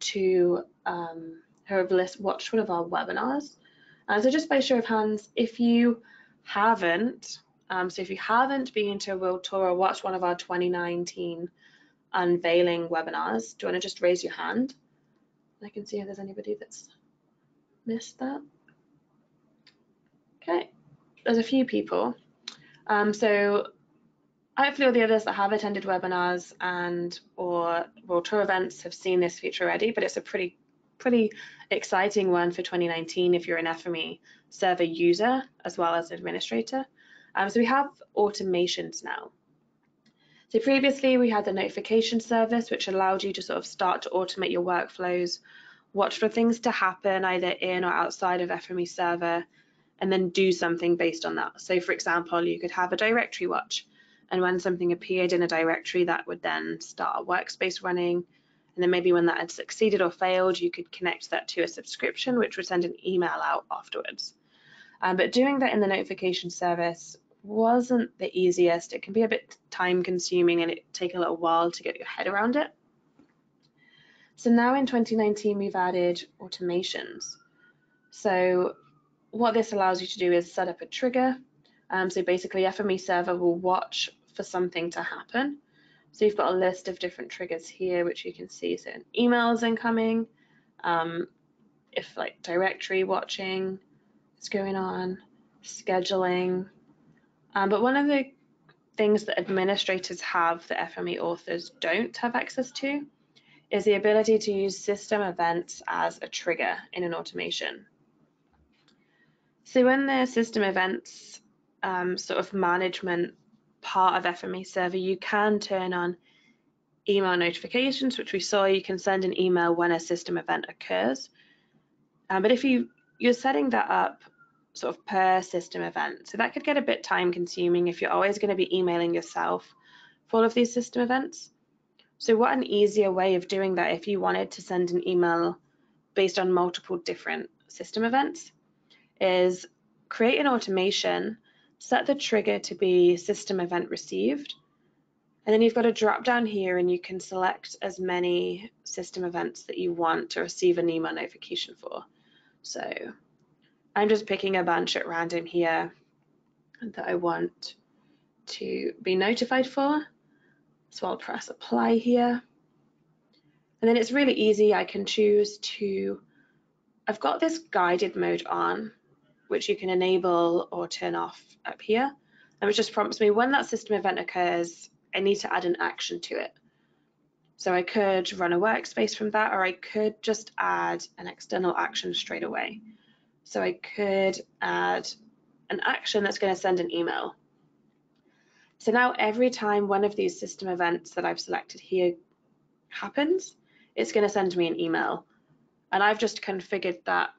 A: to um, have watched one of our webinars. Uh, so just by show of hands, if you haven't, um, so if you haven't been to a World Tour or watched one of our 2019 unveiling webinars, do you want to just raise your hand? I can see if there's anybody that's missed that. Okay, there's a few people. Um, so hopefully all the others that have attended webinars and or World Tour events have seen this feature already, but it's a pretty pretty exciting one for 2019 if you're an FME server user as well as administrator. Um, so we have automations now. So previously we had the notification service, which allowed you to sort of start to automate your workflows, watch for things to happen either in or outside of FME server, and then do something based on that. So for example, you could have a directory watch, and when something appeared in a directory, that would then start a workspace running. And then maybe when that had succeeded or failed, you could connect that to a subscription, which would send an email out afterwards. Um, but doing that in the notification service wasn't the easiest. It can be a bit time consuming and it take a little while to get your head around it. So now in 2019, we've added automations. So what this allows you to do is set up a trigger. Um, so basically FME server will watch for something to happen. So you've got a list of different triggers here, which you can see. So emails incoming, um, if like directory watching is going on, scheduling, um, but one of the things that administrators have that FME authors don't have access to is the ability to use system events as a trigger in an automation. So in the system events um, sort of management part of FME server, you can turn on email notifications, which we saw you can send an email when a system event occurs. Um, but if you, you're setting that up sort of per system event. So that could get a bit time consuming if you're always going to be emailing yourself for all of these system events. So what an easier way of doing that if you wanted to send an email based on multiple different system events is create an automation, set the trigger to be system event received, and then you've got a drop down here and you can select as many system events that you want to receive an email notification for. So I'm just picking a bunch at random here that I want to be notified for. So I'll press apply here. And then it's really easy. I can choose to, I've got this guided mode on, which you can enable or turn off up here. And it just prompts me when that system event occurs, I need to add an action to it. So I could run a workspace from that, or I could just add an external action straight away. So I could add an action that's going to send an email. So now every time one of these system events that I've selected here happens, it's going to send me an email. And I've just configured that.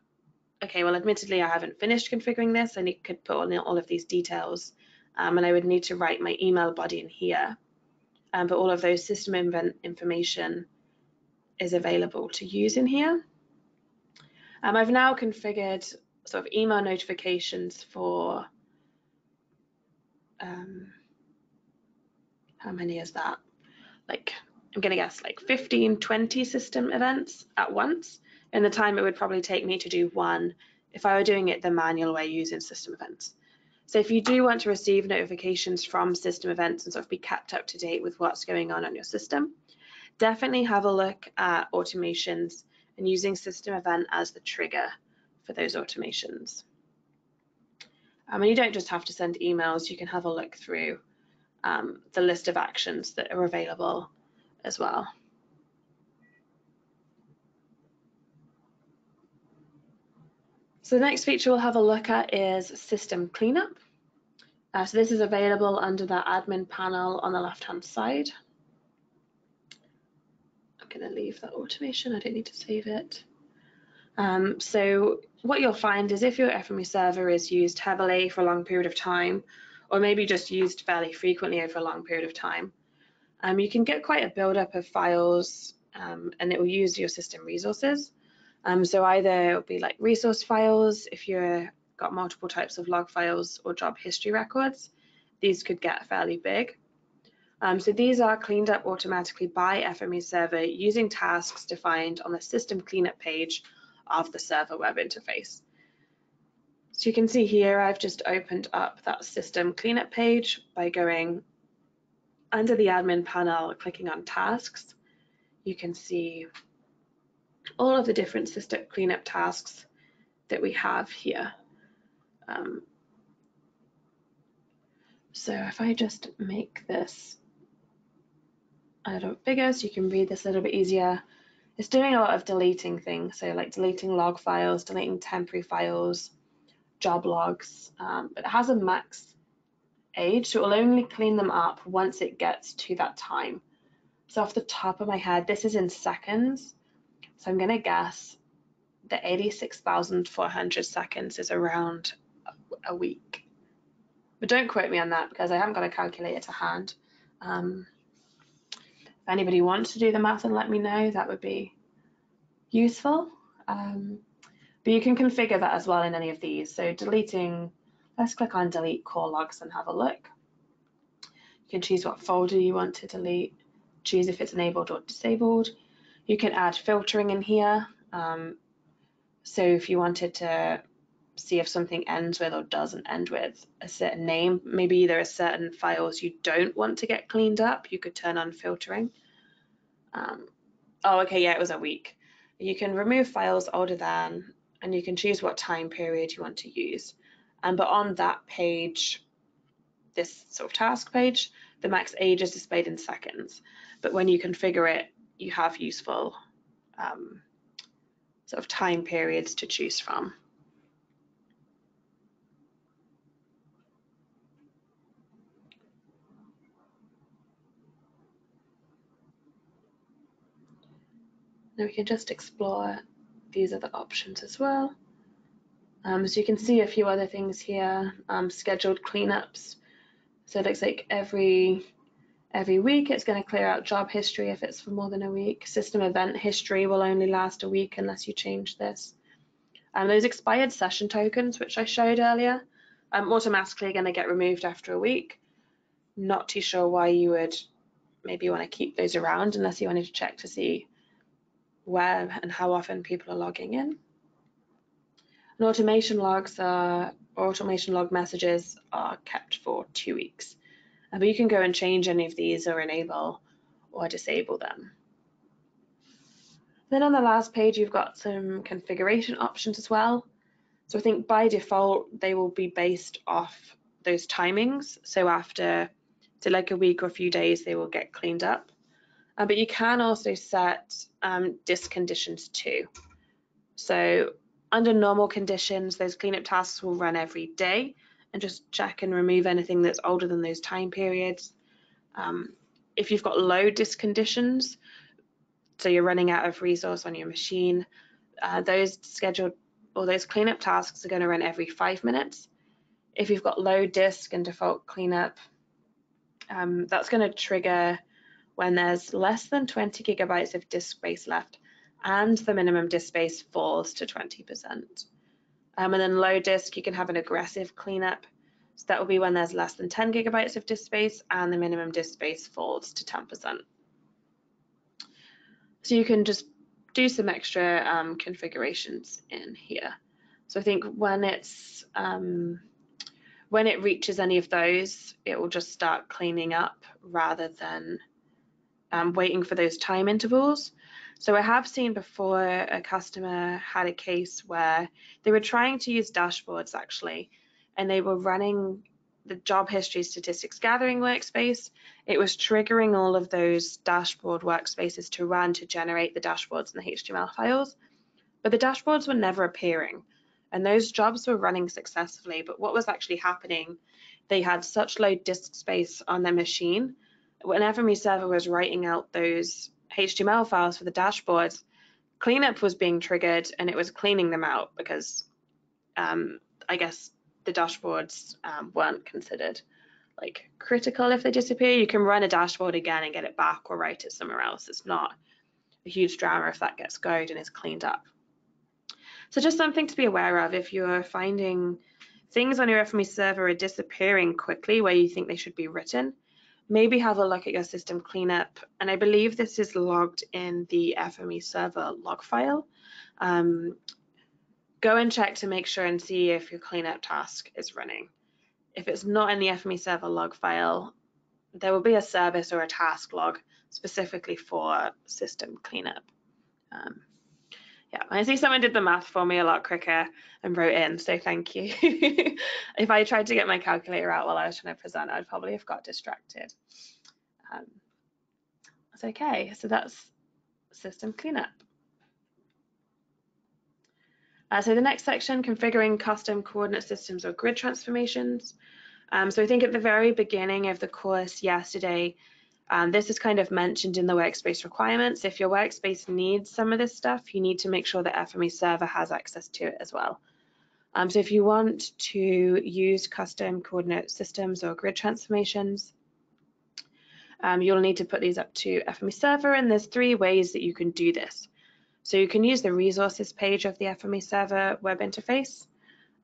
A: Okay, well, admittedly, I haven't finished configuring this. I need, could put on all of these details. Um, and I would need to write my email body in here. Um, but all of those system event information is available to use in here. Um, I've now configured sort of email notifications for, um, how many is that? Like, I'm going to guess like 15, 20 system events at once. In the time it would probably take me to do one if I were doing it the manual way using system events. So if you do want to receive notifications from system events and sort of be kept up to date with what's going on on your system, definitely have a look at automations and using system event as the trigger for those automations. Um, and you don't just have to send emails, you can have a look through um, the list of actions that are available as well. So the next feature we'll have a look at is system cleanup. Uh, so this is available under the admin panel on the left hand side I'm going to leave that automation. I don't need to save it. Um, so what you'll find is if your FME server is used heavily for a long period of time, or maybe just used fairly frequently over a long period of time, Um, you can get quite a buildup of files um, and it will use your system resources. Um, so either it'll be like resource files if you've got multiple types of log files or job history records. These could get fairly big. Um, so these are cleaned up automatically by FME server using tasks defined on the system cleanup page of the server web interface. So you can see here I've just opened up that system cleanup page by going under the admin panel, clicking on tasks. You can see all of the different system cleanup tasks that we have here. Um, so if I just make this a little bigger so you can read this a little bit easier, it's doing a lot of deleting things. So like deleting log files, deleting temporary files, job logs, um, but it has a max age, so it will only clean them up once it gets to that time. So off the top of my head, this is in seconds. So I'm gonna guess that 86,400 seconds is around a week. But don't quote me on that because I haven't got a calculator to hand. Um, if anybody wants to do the math and let me know, that would be useful. Um, but you can configure that as well in any of these. So deleting, let's click on delete core logs and have a look. You can choose what folder you want to delete, choose if it's enabled or disabled. You can add filtering in here. Um, so if you wanted to see if something ends with or doesn't end with a certain name, maybe there are certain files you don't want to get cleaned up, you could turn on filtering. Um, oh, okay, yeah, it was a week. You can remove files older than and you can choose what time period you want to use. And but on that page, this sort of task page, the max age is displayed in seconds. But when you configure it, you have useful um, sort of time periods to choose from. Now we can just explore these other options as well. Um, so you can see a few other things here, um, scheduled cleanups. So it looks like every every week it's going to clear out job history if it's for more than a week. System event history will only last a week unless you change this. Um, those expired session tokens, which I showed earlier, um, automatically going to get removed after a week. Not too sure why you would maybe want to keep those around unless you wanted to check to see where and how often people are logging in. And automation logs are, automation log messages are kept for two weeks. Uh, but you can go and change any of these or enable or disable them. Then on the last page, you've got some configuration options as well. So I think by default, they will be based off those timings. So after, say like a week or a few days, they will get cleaned up. Uh, but you can also set um, disk conditions too. So under normal conditions, those cleanup tasks will run every day and just check and remove anything that's older than those time periods. Um, if you've got low disk conditions, so you're running out of resource on your machine, uh, those scheduled or those cleanup tasks are going to run every five minutes. If you've got low disk and default cleanup, um, that's going to trigger when there's less than 20 gigabytes of disk space left and the minimum disk space falls to 20%. Um, and then low disk, you can have an aggressive cleanup. So that will be when there's less than 10 gigabytes of disk space and the minimum disk space falls to 10%. So you can just do some extra um, configurations in here. So I think when it's um, when it reaches any of those, it will just start cleaning up rather than um, waiting for those time intervals. So I have seen before a customer had a case where they were trying to use dashboards actually, and they were running the job history statistics gathering workspace. It was triggering all of those dashboard workspaces to run to generate the dashboards and the HTML files, but the dashboards were never appearing and those jobs were running successfully. But what was actually happening, they had such low disk space on their machine whenever my server was writing out those HTML files for the dashboards, cleanup was being triggered and it was cleaning them out because um, I guess the dashboards um, weren't considered. like critical if they disappear. You can run a dashboard again and get it back or write it somewhere else. It's not a huge drama if that gets going and is cleaned up. So just something to be aware of if you're finding things on your FME server are disappearing quickly where you think they should be written, maybe have a look at your system cleanup. And I believe this is logged in the FME server log file. Um, go and check to make sure and see if your cleanup task is running. If it's not in the FME server log file, there will be a service or a task log specifically for system cleanup. Um, yeah, I see someone did the math for me a lot quicker and wrote in, so thank you. if I tried to get my calculator out while I was trying to present, I'd probably have got distracted. Um, that's okay, so that's system cleanup. Uh, so the next section, configuring custom coordinate systems or grid transformations. Um, so I think at the very beginning of the course yesterday, um, this is kind of mentioned in the workspace requirements. If your workspace needs some of this stuff, you need to make sure that FME server has access to it as well. Um, so if you want to use custom coordinate systems or grid transformations, um, you'll need to put these up to FME server and there's three ways that you can do this. So you can use the resources page of the FME server web interface.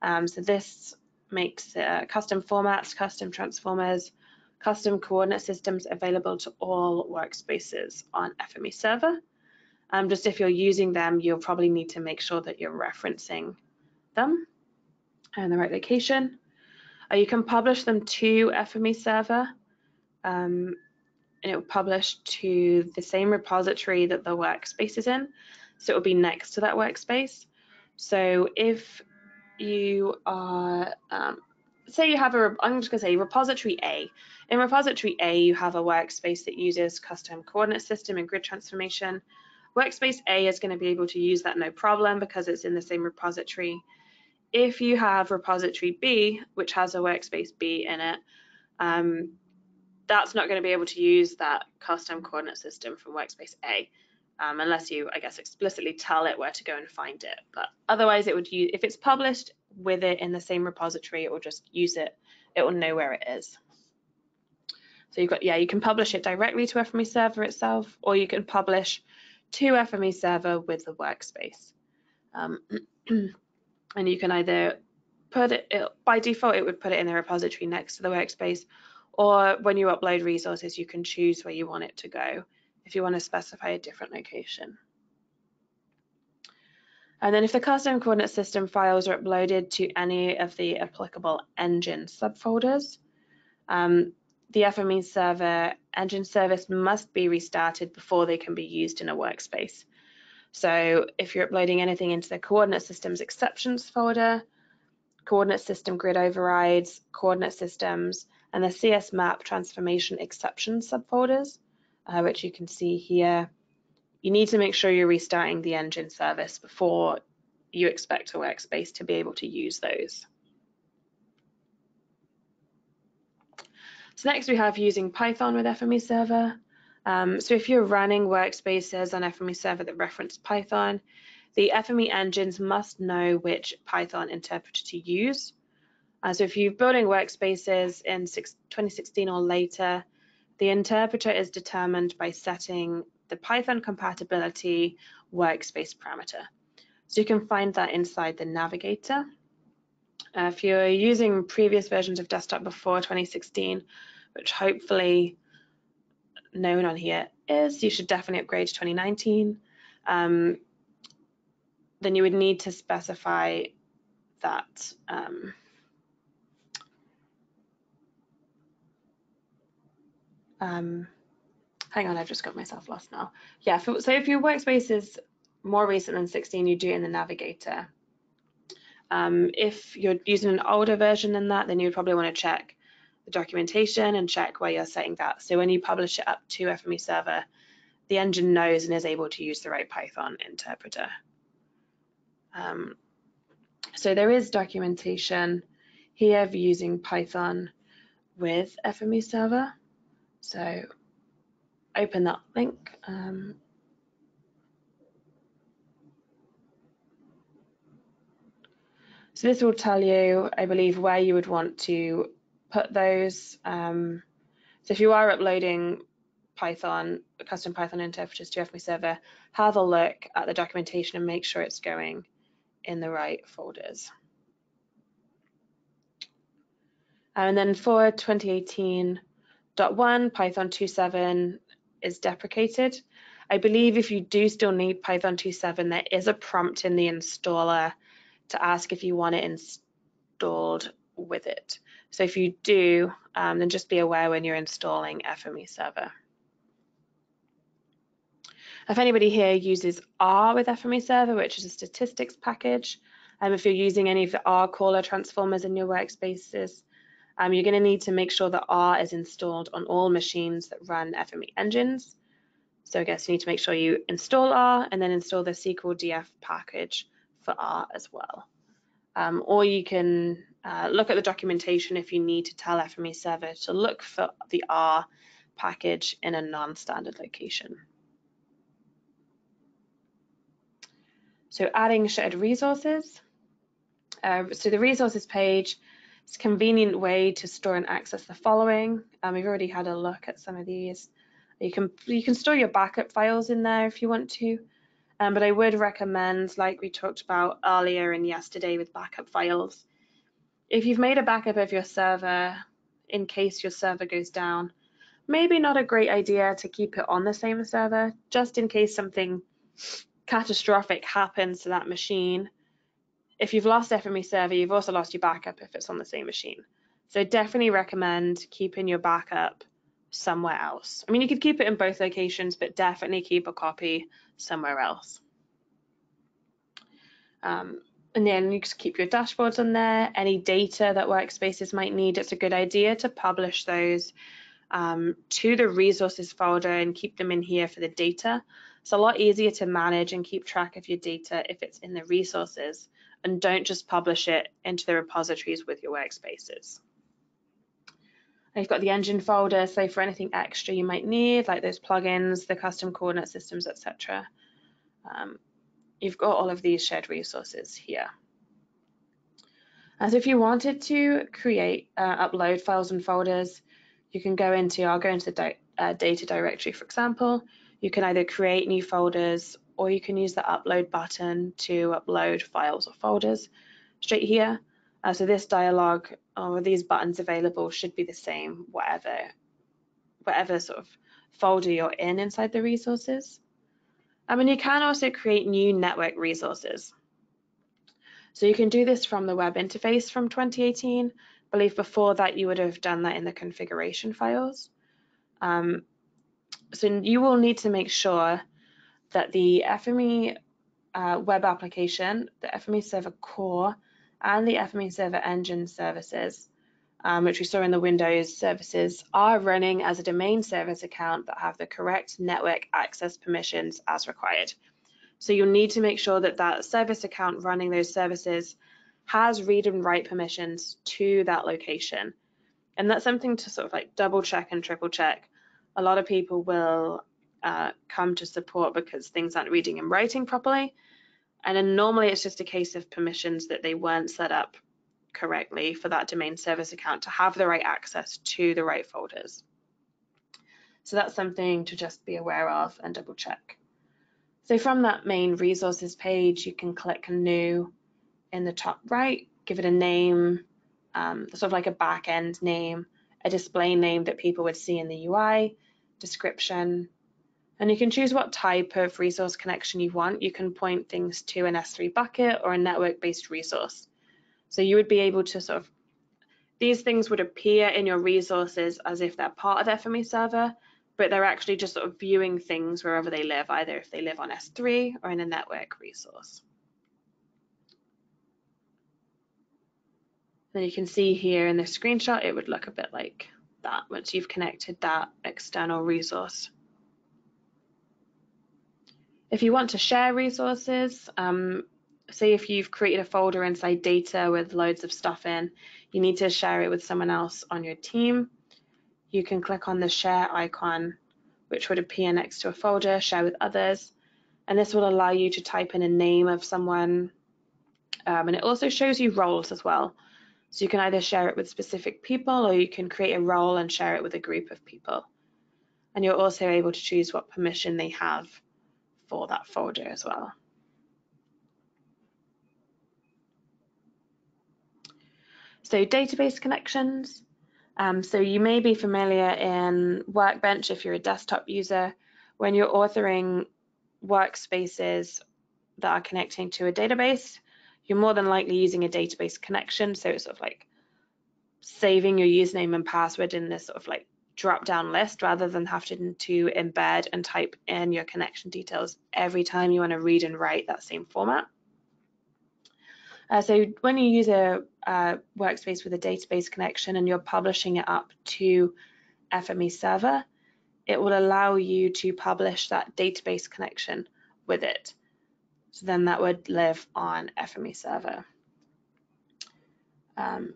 A: Um, so this makes uh, custom formats, custom transformers, custom coordinate systems available to all workspaces on FME server. Um, just if you're using them, you'll probably need to make sure that you're referencing them in the right location. Uh, you can publish them to FME server um, and it will publish to the same repository that the workspace is in. So it will be next to that workspace. So if you are, um, say you have a, I'm just gonna say repository A. In repository A, you have a workspace that uses custom coordinate system and grid transformation. Workspace A is gonna be able to use that no problem because it's in the same repository. If you have repository B, which has a workspace B in it, um, that's not going to be able to use that custom coordinate system from workspace A um, unless you, I guess, explicitly tell it where to go and find it. But otherwise, it would use if it's published with it in the same repository, it will just use it. It will know where it is. So you've got, yeah, you can publish it directly to FME server itself, or you can publish to FME server with the workspace. Um, and you can either put it, it, by default, it would put it in the repository next to the workspace, or when you upload resources, you can choose where you want it to go if you want to specify a different location. And then if the custom coordinate system files are uploaded to any of the applicable engine subfolders, um, the FME server engine service must be restarted before they can be used in a workspace. So if you're uploading anything into the coordinate systems exceptions folder, coordinate system grid overrides, coordinate systems, and the CS map transformation exceptions subfolders, uh, which you can see here. You need to make sure you're restarting the engine service before you expect a workspace to be able to use those. So next we have using Python with FME Server. Um, so if you're running workspaces on FME Server that reference Python, the FME engines must know which Python interpreter to use. Uh, so if you're building workspaces in six, 2016 or later, the interpreter is determined by setting the Python compatibility workspace parameter. So you can find that inside the navigator. Uh, if you're using previous versions of desktop before 2016, which hopefully known on here is, you should definitely upgrade to 2019. Um, then you would need to specify that um, um, hang on, I've just got myself lost now. Yeah, so if your workspace is more recent than 16, you do it in the navigator. Um, if you're using an older version than that, then you would probably want to check the documentation and check where you're setting that. So when you publish it up to FME server, the engine knows and is able to use the right Python interpreter. Um, so there is documentation here of using Python with FME server. So open that link. Um, so this will tell you, I believe, where you would want to put those. Um, so if you are uploading Python, custom Python interpreters to FME server, have a look at the documentation and make sure it's going in the right folders. And then for 2018.1, Python 2.7 is deprecated. I believe if you do still need Python 2.7, there is a prompt in the installer to ask if you want it installed with it. So if you do, um, then just be aware when you're installing FME server. If anybody here uses R with FME server, which is a statistics package, um, if you're using any of the RCaller transformers in your workspaces, um, you're going to need to make sure that R is installed on all machines that run FME engines. So I guess you need to make sure you install R and then install the SQL DF package for R as well. Um, or you can uh, look at the documentation if you need to tell FME server to look for the R package in a non-standard location. So adding shared resources. Uh, so the resources page is a convenient way to store and access the following. Um, we've already had a look at some of these. You can you can store your backup files in there if you want to, um, but I would recommend, like we talked about earlier and yesterday with backup files, if you've made a backup of your server in case your server goes down, maybe not a great idea to keep it on the same server, just in case something catastrophic happens to that machine. If you've lost FME server, you've also lost your backup if it's on the same machine. So definitely recommend keeping your backup somewhere else. I mean, you could keep it in both locations, but definitely keep a copy somewhere else. Um, and then you just keep your dashboards on there. Any data that workspaces might need, it's a good idea to publish those um, to the resources folder and keep them in here for the data. It's a lot easier to manage and keep track of your data if it's in the resources and don't just publish it into the repositories with your workspaces. And you've got the engine folder, so for anything extra you might need, like those plugins, the custom coordinate systems, etc. Um, you've got all of these shared resources here. As if you wanted to create, uh, upload files and folders, you can go into, I'll go into the di uh, data directory, for example. You can either create new folders or you can use the upload button to upload files or folders straight here. Uh, so this dialog or these buttons available should be the same whatever, whatever sort of folder you're in inside the resources. I mean, you can also create new network resources. So you can do this from the web interface from 2018 I believe before that you would have done that in the configuration files. Um, so you will need to make sure that the FME uh, web application, the FME server core, and the FME server engine services, um, which we saw in the Windows services, are running as a domain service account that have the correct network access permissions as required. So you'll need to make sure that that service account running those services has read and write permissions to that location. And that's something to sort of like double check and triple check. A lot of people will uh, come to support because things aren't reading and writing properly. And then normally it's just a case of permissions that they weren't set up correctly for that domain service account to have the right access to the right folders. So that's something to just be aware of and double check. So from that main resources page, you can click new in the top right, give it a name, um, sort of like a back-end name, a display name that people would see in the UI, description, and you can choose what type of resource connection you want. You can point things to an S3 bucket or a network-based resource. So you would be able to sort of, these things would appear in your resources as if they're part of FME server, but they're actually just sort of viewing things wherever they live, either if they live on S3 or in a network resource. Then you can see here in the screenshot, it would look a bit like that once you've connected that external resource. If you want to share resources, um, say if you've created a folder inside data with loads of stuff in, you need to share it with someone else on your team. You can click on the share icon, which would appear next to a folder, share with others. And this will allow you to type in a name of someone. Um, and it also shows you roles as well. So you can either share it with specific people or you can create a role and share it with a group of people. And you're also able to choose what permission they have for that folder as well. So database connections. Um, so you may be familiar in Workbench if you're a desktop user, when you're authoring workspaces that are connecting to a database, you're more than likely using a database connection. So it's sort of like saving your username and password in this sort of like drop down list rather than having to embed and type in your connection details every time you want to read and write that same format. Uh, so when you use a, a, workspace with a database connection and you're publishing it up to FME server, it will allow you to publish that database connection with it. So then that would live on FME server. Um,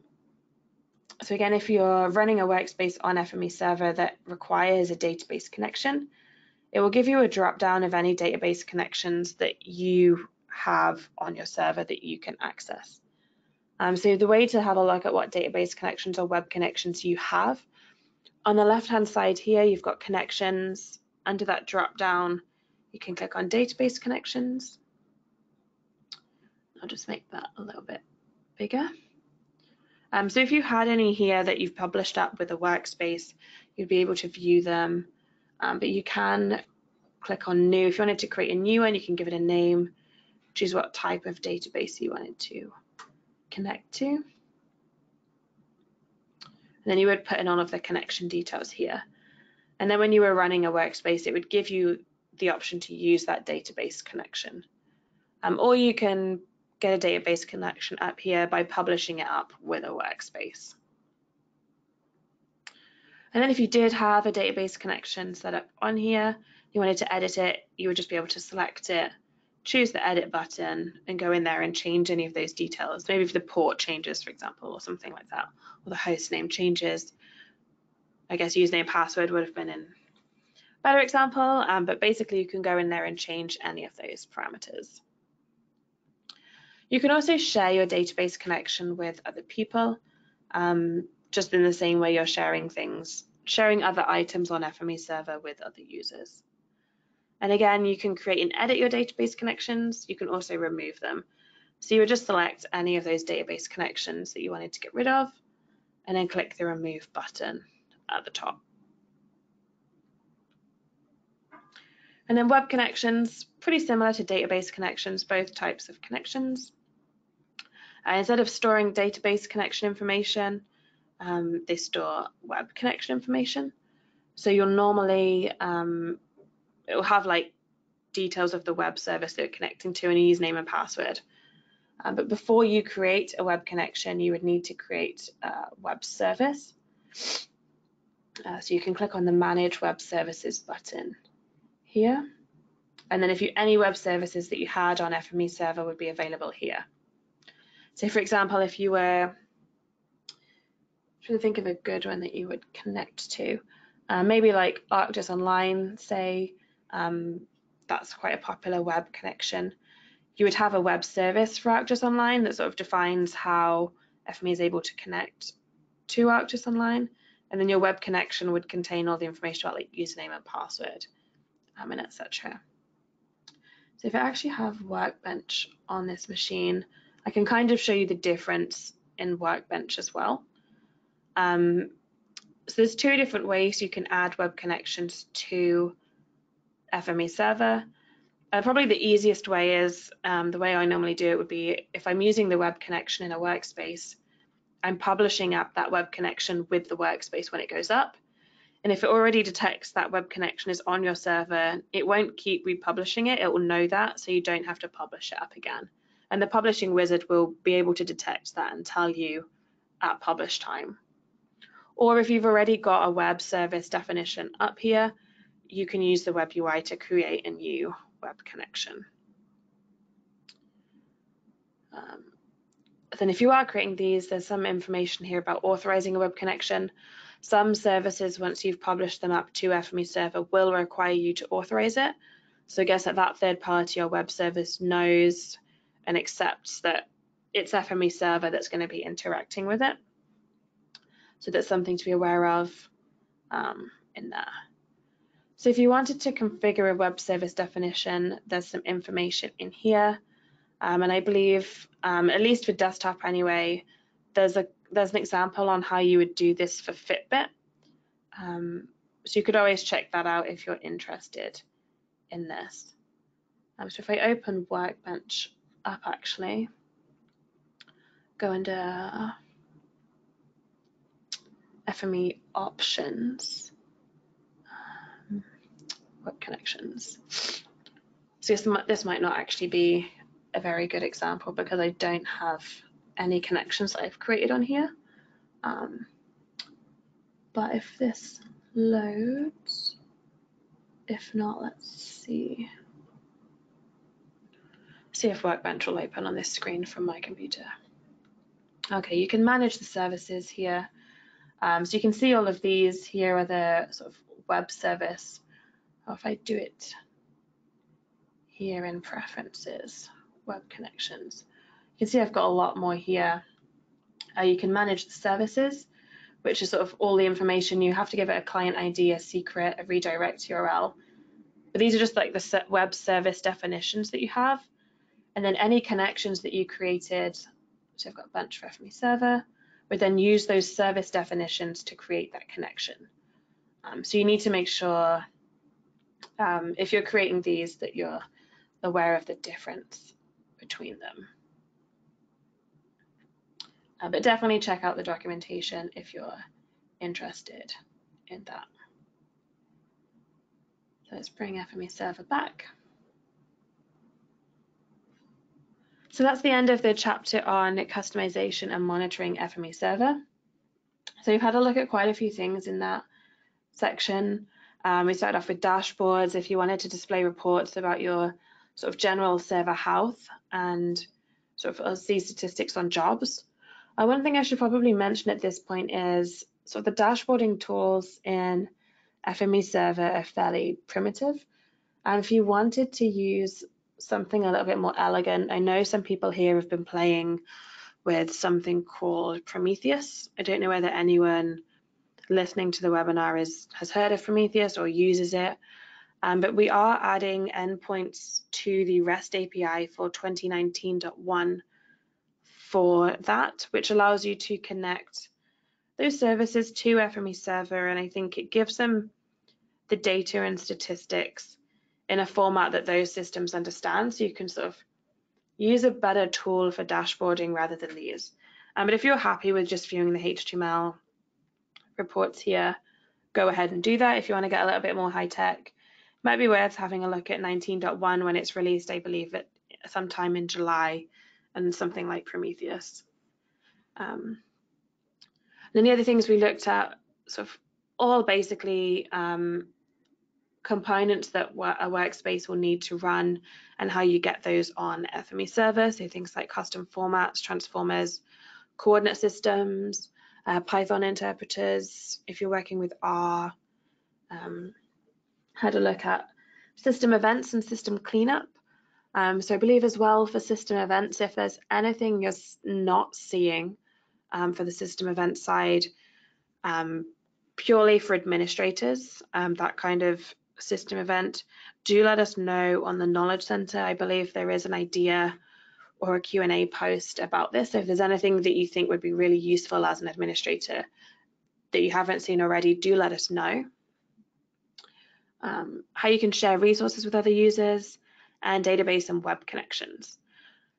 A: so again, if you're running a workspace on FME server that requires a database connection, it will give you a drop down of any database connections that you have on your server that you can access. Um, so the way to have a look at what database connections or web connections you have, on the left hand side here, you've got connections. Under that drop down, you can click on database connections. I'll just make that a little bit bigger. Um, so if you had any here that you've published up with a workspace, you'd be able to view them. Um, but you can click on new. If you wanted to create a new one, you can give it a name choose what type of database you wanted to connect to. And then you would put in all of the connection details here. And then when you were running a workspace, it would give you the option to use that database connection. Um, or you can get a database connection up here by publishing it up with a workspace. And then if you did have a database connection set up on here, you wanted to edit it, you would just be able to select it choose the edit button and go in there and change any of those details. Maybe if the port changes, for example, or something like that, or the host name changes. I guess username password would have been in better example, um, but basically you can go in there and change any of those parameters. You can also share your database connection with other people, um, just in the same way you're sharing things, sharing other items on FME server with other users. And again, you can create and edit your database connections. You can also remove them. So you would just select any of those database connections that you wanted to get rid of, and then click the remove button at the top. And then web connections, pretty similar to database connections, both types of connections. Uh, instead of storing database connection information, um, they store web connection information. So you'll normally um, it will have like details of the web service that you're connecting to and a username and password. Um, but before you create a web connection, you would need to create a web service. Uh, so you can click on the Manage Web Services button here. And then if you any web services that you had on FME server would be available here. So for example, if you were trying to think of a good one that you would connect to, uh, maybe like ArcGIS Online, say, um, that's quite a popular web connection. You would have a web service for ArcGIS Online that sort of defines how FME is able to connect to ArcGIS Online, and then your web connection would contain all the information about like username and password, um, and etc. So if I actually have Workbench on this machine, I can kind of show you the difference in Workbench as well. Um, so there's two different ways you can add web connections to FME server. Uh, probably the easiest way is um, the way I normally do it would be if I'm using the web connection in a workspace, I'm publishing up that web connection with the workspace when it goes up. And if it already detects that web connection is on your server, it won't keep republishing it. It will know that, so you don't have to publish it up again. And the publishing wizard will be able to detect that and tell you at publish time. Or if you've already got a web service definition up here, you can use the web UI to create a new web connection. Um, then if you are creating these, there's some information here about authorizing a web connection. Some services, once you've published them up to FME server, will require you to authorize it. So I guess that that third party or web service knows and accepts that it's FME server that's going to be interacting with it. So that's something to be aware of um, in there. So if you wanted to configure a web service definition, there's some information in here. Um, and I believe, um, at least for desktop anyway, there's a there's an example on how you would do this for Fitbit. Um, so you could always check that out if you're interested in this. Um, so if I open Workbench up actually, go under FME options, um, web connections. So this, this might not actually be a very good example because I don't have any connections that I've created on here. Um, but if this loads, if not, let's see. If Workbench will open on this screen from my computer. Okay, you can manage the services here. Um, so you can see all of these here are the sort of web service. Or if I do it here in preferences, web connections, you can see I've got a lot more here. Uh, you can manage the services, which is sort of all the information. You have to give it a client ID, a secret, a redirect URL. But these are just like the web service definitions that you have. And then any connections that you created, so I've got a bunch for FME server, would then use those service definitions to create that connection. Um, so you need to make sure um, if you're creating these that you're aware of the difference between them. Uh, but definitely check out the documentation if you're interested in that. So let's bring FME server back. So that's the end of the chapter on customization and monitoring FME server. So we've had a look at quite a few things in that section. Um, we started off with dashboards if you wanted to display reports about your sort of general server health and sort of see statistics on jobs. Uh, one thing I should probably mention at this point is sort of the dashboarding tools in FME server are fairly primitive. And if you wanted to use something a little bit more elegant. I know some people here have been playing with something called Prometheus. I don't know whether anyone listening to the webinar is, has heard of Prometheus or uses it, um, but we are adding endpoints to the REST API for 2019.1 for that, which allows you to connect those services to FME server, and I think it gives them the data and statistics in a format that those systems understand so you can sort of use a better tool for dashboarding rather than these. Um, but if you're happy with just viewing the HTML reports here, go ahead and do that. If you want to get a little bit more high tech, might be worth having a look at 19.1 when it's released, I believe, at sometime in July and something like Prometheus. Um, then the other things we looked at, sort of all basically um, components that a workspace will need to run and how you get those on FME server. So things like custom formats, transformers, coordinate systems, uh, Python interpreters, if you're working with R, um, had a look at system events and system cleanup. Um, so I believe as well for system events, if there's anything you're not seeing um, for the system event side, um, purely for administrators, um, that kind of system event, do let us know on the Knowledge Center. I believe there is an idea or a Q&A post about this. So if there's anything that you think would be really useful as an administrator that you haven't seen already, do let us know. Um, how you can share resources with other users and database and web connections.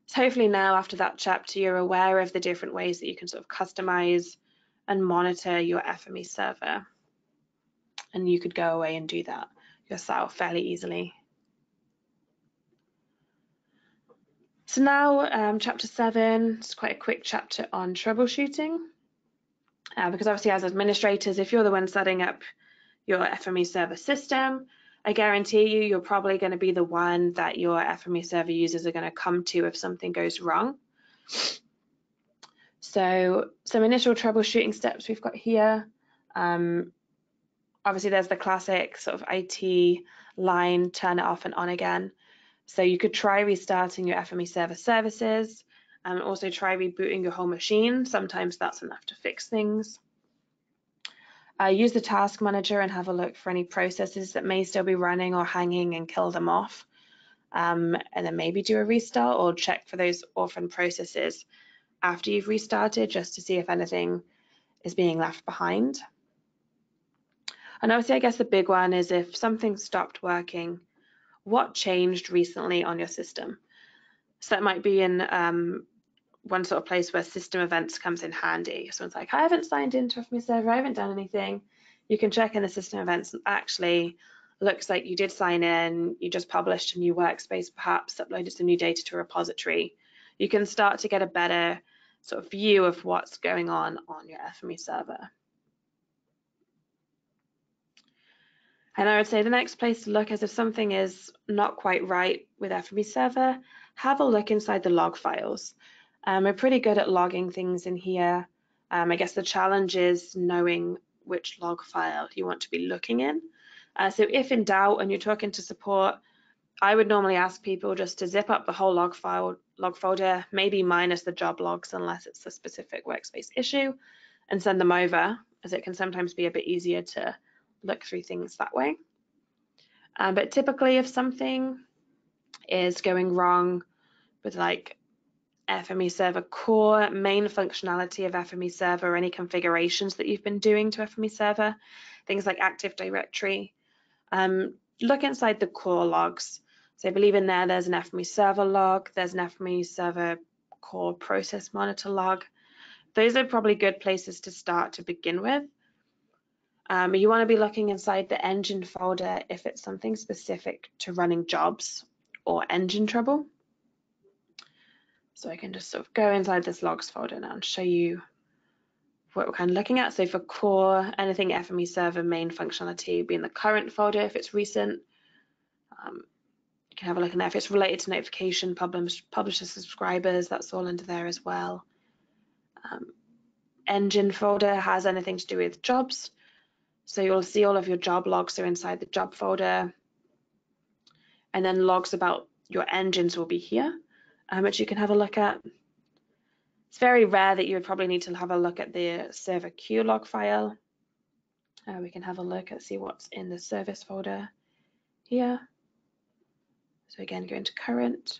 A: So hopefully now after that chapter, you're aware of the different ways that you can sort of customize and monitor your FME server. And you could go away and do that yourself fairly easily. So now um, chapter seven, it's quite a quick chapter on troubleshooting. Uh, because obviously as administrators, if you're the one setting up your FME server system, I guarantee you, you're probably going to be the one that your FME server users are going to come to if something goes wrong. So some initial troubleshooting steps we've got here. Um, obviously there's the classic sort of IT line, turn it off and on again. So you could try restarting your FME server services And also try rebooting your whole machine. Sometimes that's enough to fix things. Uh, use the task manager and have a look for any processes that may still be running or hanging and kill them off. Um, and then maybe do a restart or check for those orphan processes after you've restarted just to see if anything is being left behind. And obviously, I guess the big one is if something stopped working, what changed recently on your system? So that might be in um, one sort of place where system events comes in handy. Someone's like, I haven't signed into my server, I haven't done anything. You can check in the system events and actually looks like you did sign in, you just published a new workspace, perhaps uploaded some new data to a repository. You can start to get a better sort of view of what's going on on your FME server. And I would say the next place to look is if something is not quite right with FME server, have a look inside the log files. Um, we're pretty good at logging things in here. Um, I guess the challenge is knowing which log file you want to be looking in. Uh, so if in doubt and you're talking to support, I would normally ask people just to zip up the whole log file, log folder, maybe minus the job logs unless it's a specific workspace issue, and send them over, as it can sometimes be a bit easier to look through things that way. Um, but typically if something is going wrong with like FME server core, main functionality of FME server, any configurations that you've been doing to FME server, things like Active Directory, um, look inside the core logs. So I believe in there, there's an FME server log, there's an FME server core process monitor log. Those are probably good places to start to begin with. Um, you want to be looking inside the engine folder if it's something specific to running jobs or engine trouble. So I can just sort of go inside this logs folder now and show you what we're kind of looking at. So for core, anything FME server main functionality would be in the current folder if it's recent. Um, you can have a look in there. If it's related to notification, publish, publisher subscribers, that's all under there as well. Um, engine folder has anything to do with jobs. So you'll see all of your job logs are inside the job folder. And then logs about your engines will be here, um, which you can have a look at. It's very rare that you would probably need to have a look at the server queue log file. Uh, we can have a look and see what's in the service folder here. So again, go into current.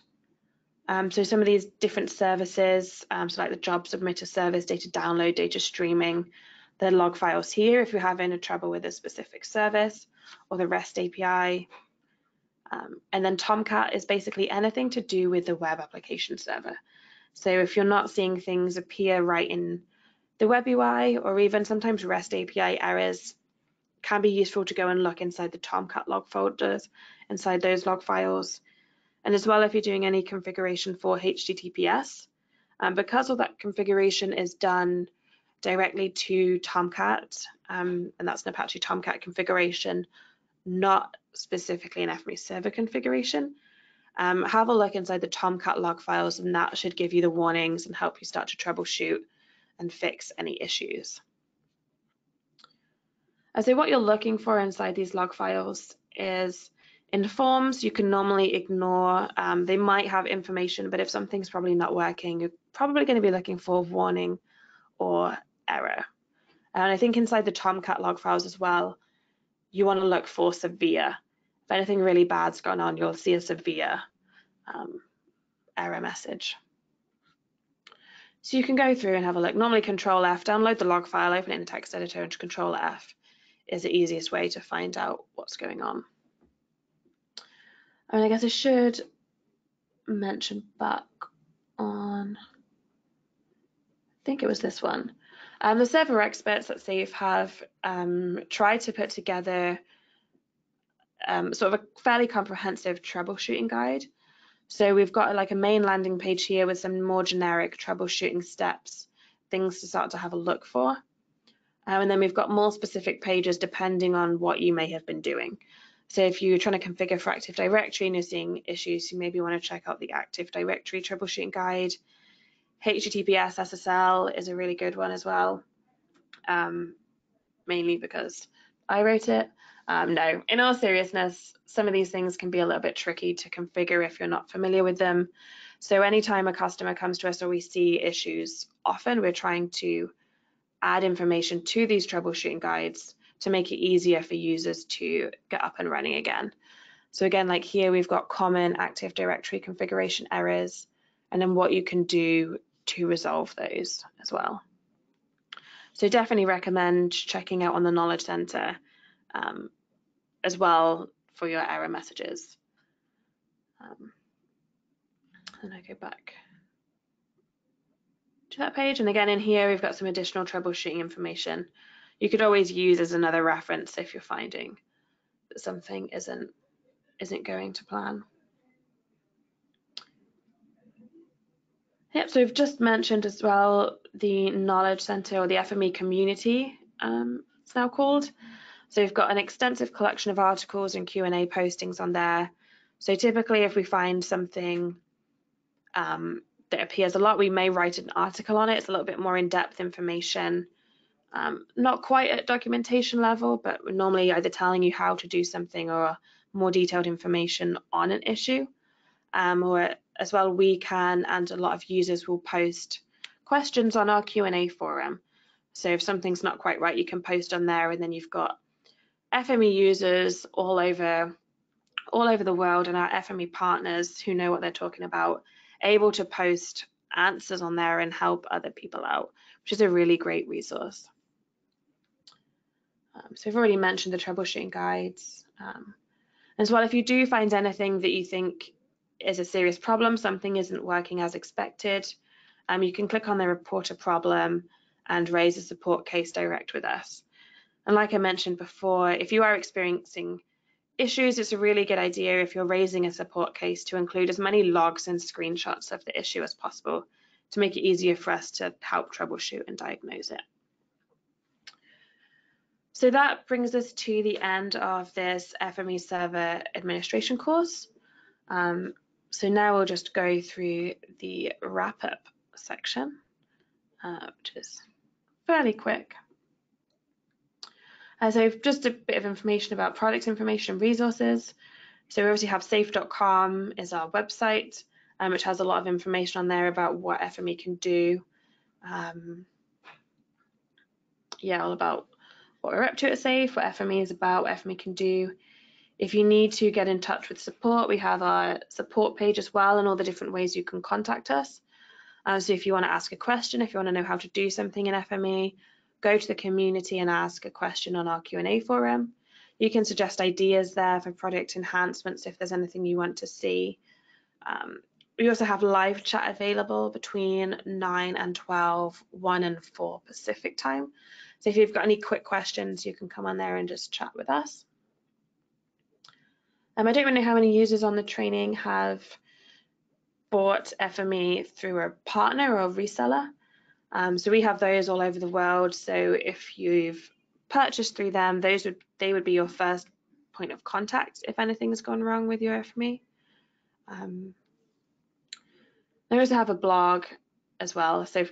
A: Um, so some of these different services, um, so like the job submitter service, data download, data streaming, the log files here if you're having a trouble with a specific service or the REST API. Um, and then Tomcat is basically anything to do with the web application server. So if you're not seeing things appear right in the web UI or even sometimes REST API errors, can be useful to go and look inside the Tomcat log folders, inside those log files. And as well, if you're doing any configuration for HTTPS, um, because all that configuration is done directly to Tomcat, um, and that's an Apache Tomcat configuration, not specifically an FME server configuration. Um, have a look inside the Tomcat log files and that should give you the warnings and help you start to troubleshoot and fix any issues. I say what you're looking for inside these log files is INFORMs you can normally ignore. Um, they might have information, but if something's probably not working, you're probably going to be looking for a warning or error. And I think inside the Tomcat log files as well, you want to look for severe. If anything really bad's gone on, you'll see a severe um, error message. So you can go through and have a look. Normally Control F, download the log file, open it in text editor, and Control F is the easiest way to find out what's going on. I mean, I guess I should mention back on, I think it was this one. Um, the server experts at SAFE have um, tried to put together um, sort of a fairly comprehensive troubleshooting guide. So we've got like a main landing page here with some more generic troubleshooting steps, things to start to have a look for. Um, and then we've got more specific pages depending on what you may have been doing. So if you're trying to configure for Active Directory and you're seeing issues, you maybe want to check out the Active Directory troubleshooting guide. HTTPS SSL is a really good one as well, um, mainly because I wrote it. Um, no, in all seriousness, some of these things can be a little bit tricky to configure if you're not familiar with them. So anytime a customer comes to us or we see issues, often we're trying to add information to these troubleshooting guides to make it easier for users to get up and running again. So again, like here, we've got common Active Directory configuration errors, and then what you can do to resolve those as well. So definitely recommend checking out on the Knowledge Center um, as well for your error messages. Um, and I go back to that page. And again, in here, we've got some additional troubleshooting information. You could always use as another reference if you're finding that something isn't isn't going to plan. Yep, so we've just mentioned as well the Knowledge Center or the FME community, um, it's now called. So we've got an extensive collection of articles and Q&A postings on there. So typically if we find something um, that appears a lot, we may write an article on it. It's a little bit more in-depth information. Um, not quite at documentation level, but we're normally either telling you how to do something or more detailed information on an issue. Um, or as well, we can and a lot of users will post questions on our Q&A forum. So if something's not quite right, you can post on there and then you've got FME users all over all over the world and our FME partners who know what they're talking about able to post answers on there and help other people out, which is a really great resource. Um, so I've already mentioned the troubleshooting guides. Um, as well, if you do find anything that you think is a serious problem, something isn't working as expected, um, you can click on the report a problem and raise a support case direct with us. And like I mentioned before, if you are experiencing issues, it's a really good idea if you're raising a support case to include as many logs and screenshots of the issue as possible to make it easier for us to help troubleshoot and diagnose it. So that brings us to the end of this FME server administration course. Um, so now we'll just go through the wrap up section, uh, which is fairly quick. Uh, so just a bit of information about product information resources. So we obviously have safe.com is our website, um, which has a lot of information on there about what FME can do. Um, yeah, all about what we're up to at SAFE, what FME is about, what FME can do. If you need to get in touch with support, we have our support page as well and all the different ways you can contact us. Uh, so if you want to ask a question, if you want to know how to do something in FME, go to the community and ask a question on our Q&A forum. You can suggest ideas there for product enhancements if there's anything you want to see. Um, we also have live chat available between 9 and 12, 1 and 4 Pacific time. So if you've got any quick questions, you can come on there and just chat with us. Um, I don't really know how many users on the training have bought FME through a partner or a reseller. Um, so we have those all over the world. So if you've purchased through them, those would they would be your first point of contact if anything's gone wrong with your FME. Um, I also have a blog as well. So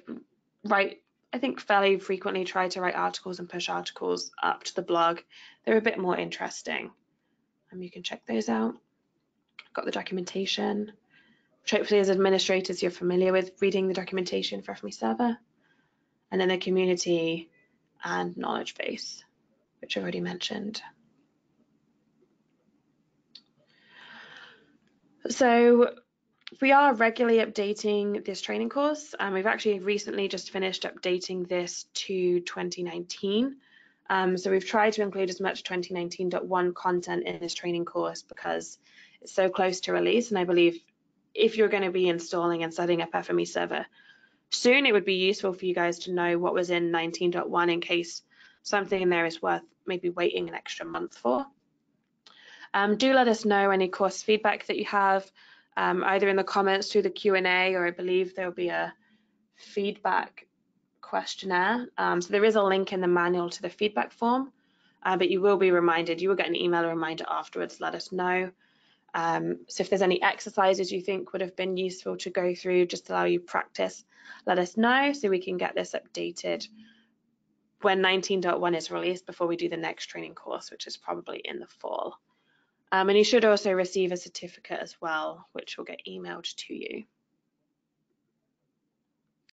A: write I think fairly frequently try to write articles and push articles up to the blog. They're a bit more interesting. Um, you can check those out. I've got the documentation, which hopefully as administrators you're familiar with reading the documentation for FME Server. And then the community and knowledge base, which I've already mentioned. So we are regularly updating this training course. and we've actually recently just finished updating this to 2019. Um, so we've tried to include as much 2019.1 content in this training course because it's so close to release. And I believe if you're going to be installing and setting up FME server soon, it would be useful for you guys to know what was in 19.1 in case something in there is worth maybe waiting an extra month for. Um, do let us know any course feedback that you have um, either in the comments through the Q&A or I believe there'll be a feedback questionnaire. Um, so there is a link in the manual to the feedback form, uh, but you will be reminded, you will get an email reminder afterwards, let us know. Um, so if there's any exercises you think would have been useful to go through, just allow you practice, let us know so we can get this updated when 19.1 is released before we do the next training course, which is probably in the fall. Um, and you should also receive a certificate as well, which will get emailed to you.